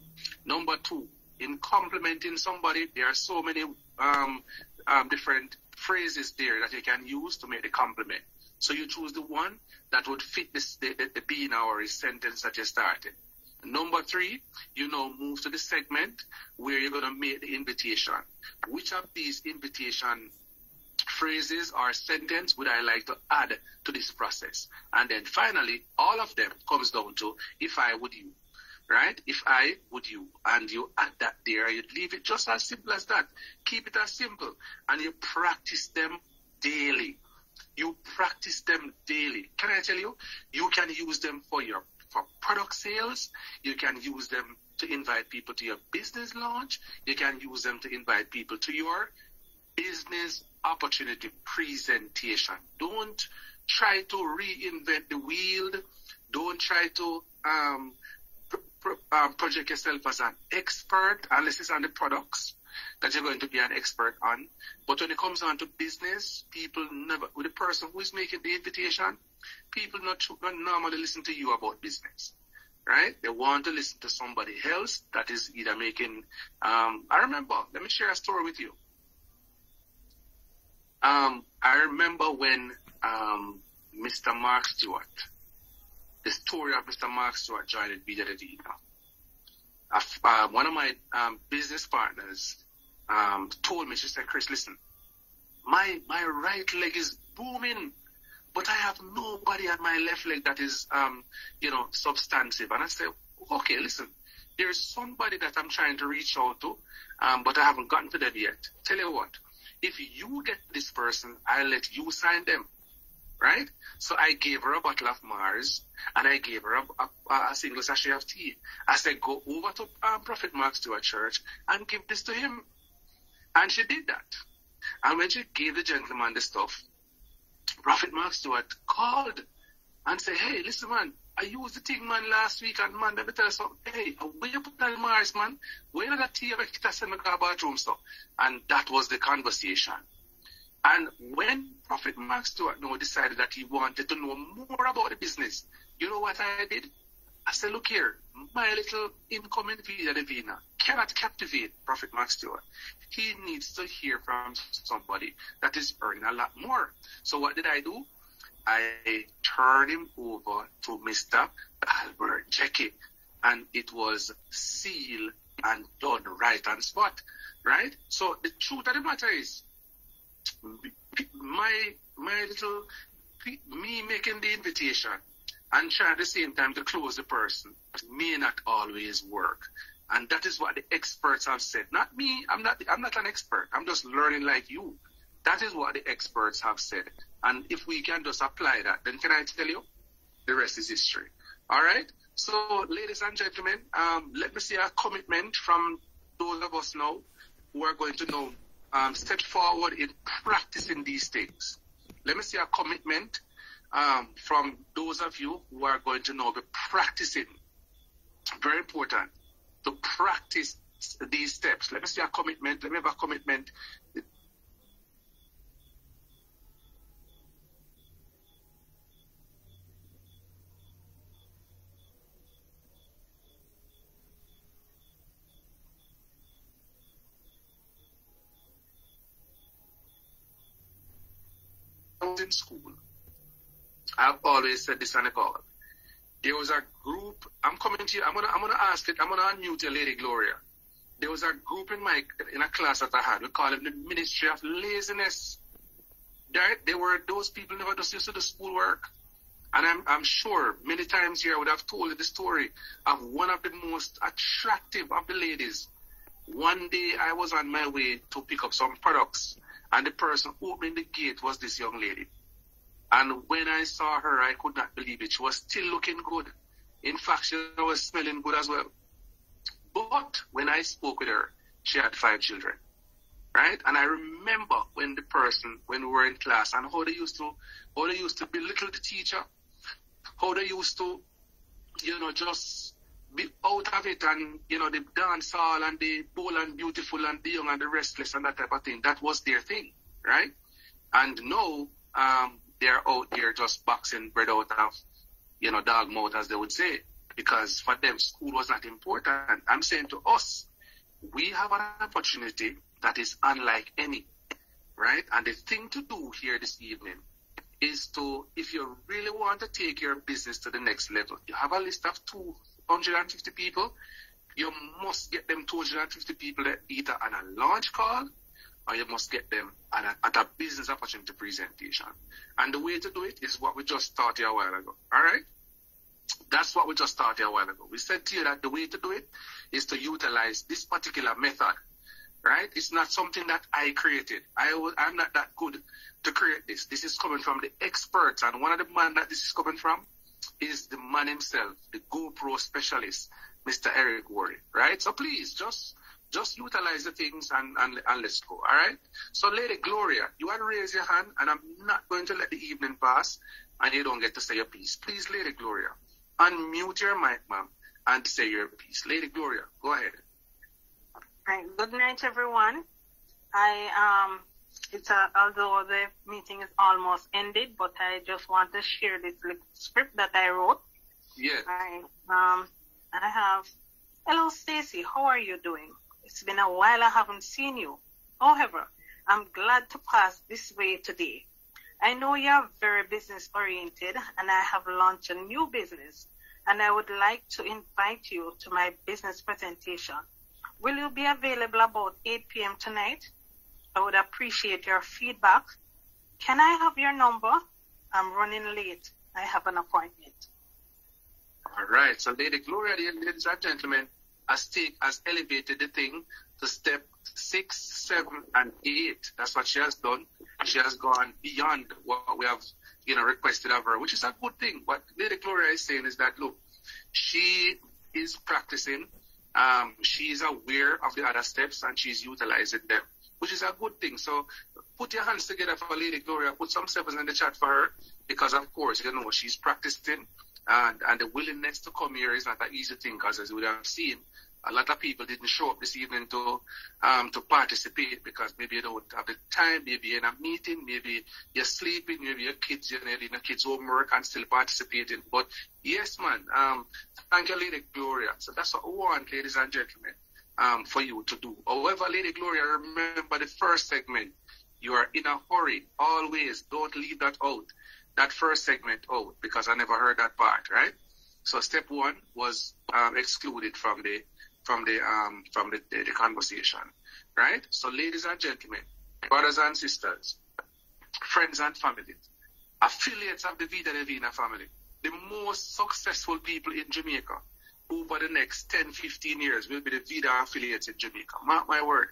Number two, in complimenting somebody, there are so many um, um, different phrases there that you can use to make the compliment. So you choose the one that would fit this, the, the, the be in a hurry sentence that you started. Number three, you now move to the segment where you're going to make the invitation. Which of these invitation phrases or sentence would I like to add to this process? And then finally, all of them comes down to if I would you, right? If I would you, and you add that there, you leave it just as simple as that. Keep it as simple, and you practice them daily. You practice them daily. Can I tell you? You can use them for your for product sales. You can use them to invite people to your business launch. You can use them to invite people to your business opportunity presentation. Don't try to reinvent the wheel. Don't try to um, um, project yourself as an expert unless it's on the products that you're going to be an expert on. But when it comes on to business, people never, the person who is making the invitation, people not, not normally listen to you about business. Right? They want to listen to somebody else that is either making, um, I remember, let me share a story with you. Um, I remember when, um, Mr. Mark Stewart, the story of Mr. Mark Stewart joined Divina. Uh, one of my um, business partners um, told me, she said, Chris, listen, my my right leg is booming, but I have nobody at my left leg that is, um, you know, substantive. And I said, okay, listen, there's somebody that I'm trying to reach out to, um, but I haven't gotten to them yet. Tell you what, if you get this person, I'll let you sign them right? So I gave her a bottle of Mars and I gave her a, a, a single sachet of tea. I said, go over to um, Prophet Mark's to Stewart Church and give this to him. And she did that. And when she gave the gentleman the stuff, Prophet Mark Stewart called and said, hey, listen, man, I used the thing, man, last week, and man, let me tell you something. Hey, uh, where you put that Mars, man? Where you that tea I send me to bathroom stuff? And that was the conversation. And when Prophet Mark Stewart now decided that he wanted to know more about the business, you know what I did? I said, look here, my little incoming Vida Divina cannot captivate Prophet Mark Stewart. He needs to hear from somebody that is earning a lot more. So what did I do? I turned him over to Mr. Albert Jackie and it was sealed and done right on spot, right? So the truth of the matter is, my my little me making the invitation and try at the same time to close the person may not always work. And that is what the experts have said. Not me. I'm not. I'm not an expert. I'm just learning like you. That is what the experts have said. And if we can just apply that, then can I tell you, the rest is history. All right. So, ladies and gentlemen, um, let me see a commitment from those of us now who are going to know um, step forward in practicing these things. Let me see a commitment um, from those of you who are going to now be practicing. Very important to practice these steps. Let me see a commitment. Let me have a commitment in school, I've always said this on the call. There was a group, I'm coming to you, I'm gonna, I'm gonna ask it, I'm gonna unmute you, Lady Gloria. There was a group in my, in a class that I had, we call it the Ministry of Laziness. There, there were those people never just used to do schoolwork. And I'm, I'm sure many times here I would have told you the story of one of the most attractive of the ladies. One day I was on my way to pick up some products and the person opening the gate was this young lady. And when I saw her, I could not believe it. She was still looking good. In fact, she was smelling good as well. But when I spoke with her, she had five children. Right? And I remember when the person, when we were in class, and how they used to, how they used to belittle the teacher, how they used to, you know, just be out of it and, you know, the dance hall and the bold and beautiful and the young and the restless and that type of thing. That was their thing, right? And now, um, they're out there just boxing bread out of, you know, dog mouth, as they would say, because for them, school was not important. I'm saying to us, we have an opportunity that is unlike any, right? And the thing to do here this evening is to, if you really want to take your business to the next level, you have a list of 250 people, you must get them 250 people either on a launch call you must get them at a, at a business opportunity presentation. And the way to do it is what we just started a while ago. All right? That's what we just started a while ago. We said to you that the way to do it is to utilize this particular method. Right? It's not something that I created. I was, I'm not that good to create this. This is coming from the experts, and one of the men that this is coming from is the man himself, the GoPro specialist, Mr. Eric Worre. Right? So please just just utilize the things and, and, and let's go. All right. So, Lady Gloria, you want to raise your hand, and I'm not going to let the evening pass, and you don't get to say your piece. Please, Lady Gloria, unmute your mic, ma'am, and say your piece. Lady Gloria, go ahead.
Right. Good night, everyone. I um, it's a, although the meeting is almost ended, but I just want to share this little script that I wrote.
Yeah.
I um, I have. Hello, Stacy. How are you doing? It's been a while I haven't seen you. However, I'm glad to pass this way today. I know you're very business oriented and I have launched a new business and I would like to invite you to my business presentation. Will you be available about 8 p.m. tonight? I would appreciate your feedback. Can I have your number? I'm running late. I have an appointment.
All right. So, Lady Gloria, ladies and gentlemen, has take has elevated the thing to step six, seven, and eight. That's what she has done. She has gone beyond what we have, you know, requested of her, which is a good thing. What Lady Gloria is saying is that look, she is practicing. Um, she is aware of the other steps and she's utilizing them, which is a good thing. So put your hands together for Lady Gloria. Put some sevens in the chat for her because, of course, you know, she's practicing and, and the willingness to come here is not an easy thing because as we have seen, a lot of people didn't show up this evening to um, to participate because maybe you don't have the time, maybe you're in a meeting, maybe you're sleeping, maybe your kids, you're in a kids' homework and still participating. But yes, man, um, thank you, Lady Gloria. So that's what we want, ladies and gentlemen, um, for you to do. However, Lady Gloria, remember the first segment. You are in a hurry, always. Don't leave that out. That first segment out because I never heard that part, right? So step one was um, excluded from the from the um, from the, the, the conversation, right? So, ladies and gentlemen, brothers and sisters, friends and family, affiliates of the Vida Divina family, the most successful people in Jamaica over the next 10, 15 years will be the Vida affiliates in Jamaica. Mark my word.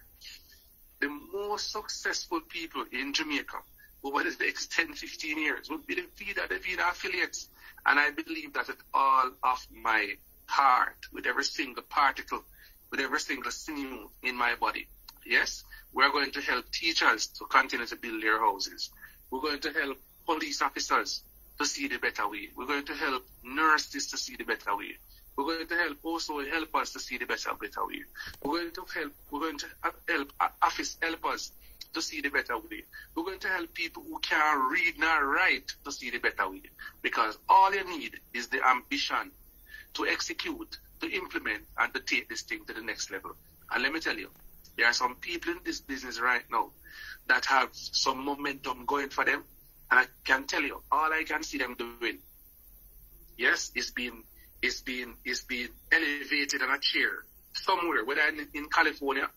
The most successful people in Jamaica over the next 10, 15 years will be the Vida Divina affiliates. And I believe that with all of my heart, with every single particle, with every single sinew in my body. Yes, we're going to help teachers to continue to build their houses. We're going to help police officers to see the better way. We're going to help nurses to see the better way. We're going to help also help us to see the better, better way. We're going to help, we're going to help office helpers to see the better way. We're going to help people who can't read nor write to see the better way. Because all you need is the ambition to execute, to implement, and to take this thing to the next level. And let me tell you, there are some people in this business right now that have some momentum going for them. And I can tell you, all I can see them doing, yes, is being, is being, is being elevated on a chair somewhere, whether in, in California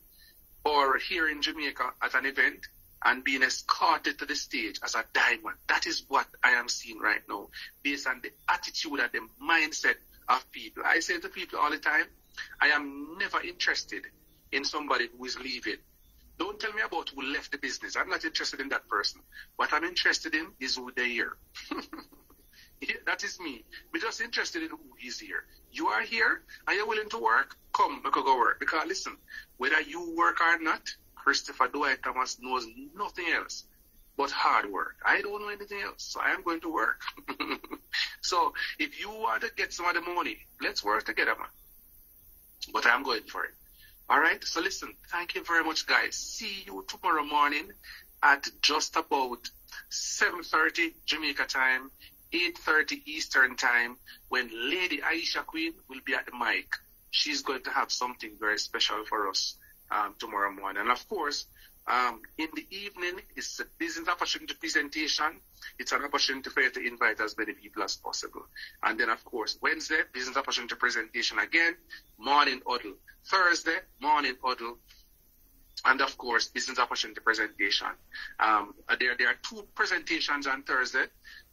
or here in Jamaica at an event and being escorted to the stage as a diamond. That is what I am seeing right now, based on the attitude and the mindset of people. I say to people all the time, I am never interested in somebody who is leaving. Don't tell me about who left the business. I'm not interested in that person. What I'm interested in is who they're here. that is me. I'm just interested in who is here. You are here and you're willing to work? Come, we could go work. Because listen, whether you work or not, Christopher Dwight Thomas knows nothing else but hard work. I don't know anything else, so I am going to work. so if you want to get some of the money, let's work together, man. But I'm going for it. All right. So listen, thank you very much, guys. See you tomorrow morning at just about 7.30 Jamaica time, 8.30 Eastern time, when Lady Aisha Queen will be at the mic. She's going to have something very special for us um, tomorrow morning. And of course, um, in the evening, it's a business opportunity presentation. It's an opportunity for you to invite as many people as possible. And then, of course, Wednesday, business opportunity presentation again, morning huddle. Thursday, morning huddle. And of course, business opportunity presentation. Um, there, there are two presentations on Thursday.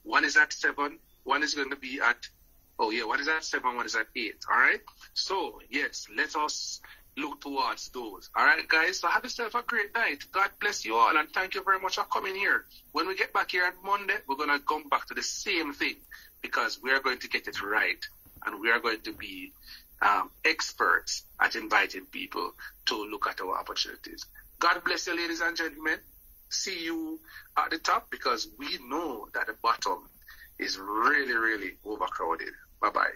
One is at 7, one is going to be at, oh yeah, one is at 7, one is at 8. All right? So, yes, let us look towards those. All right, guys. So have yourself a great night. God bless you all, and thank you very much for coming here. When we get back here on Monday, we're gonna come back to the same thing because we are going to get it right, and we are going to be um, experts at inviting people to look at our opportunities. God bless you, ladies and gentlemen. See you at the top because we know that the bottom is really, really overcrowded. Bye bye.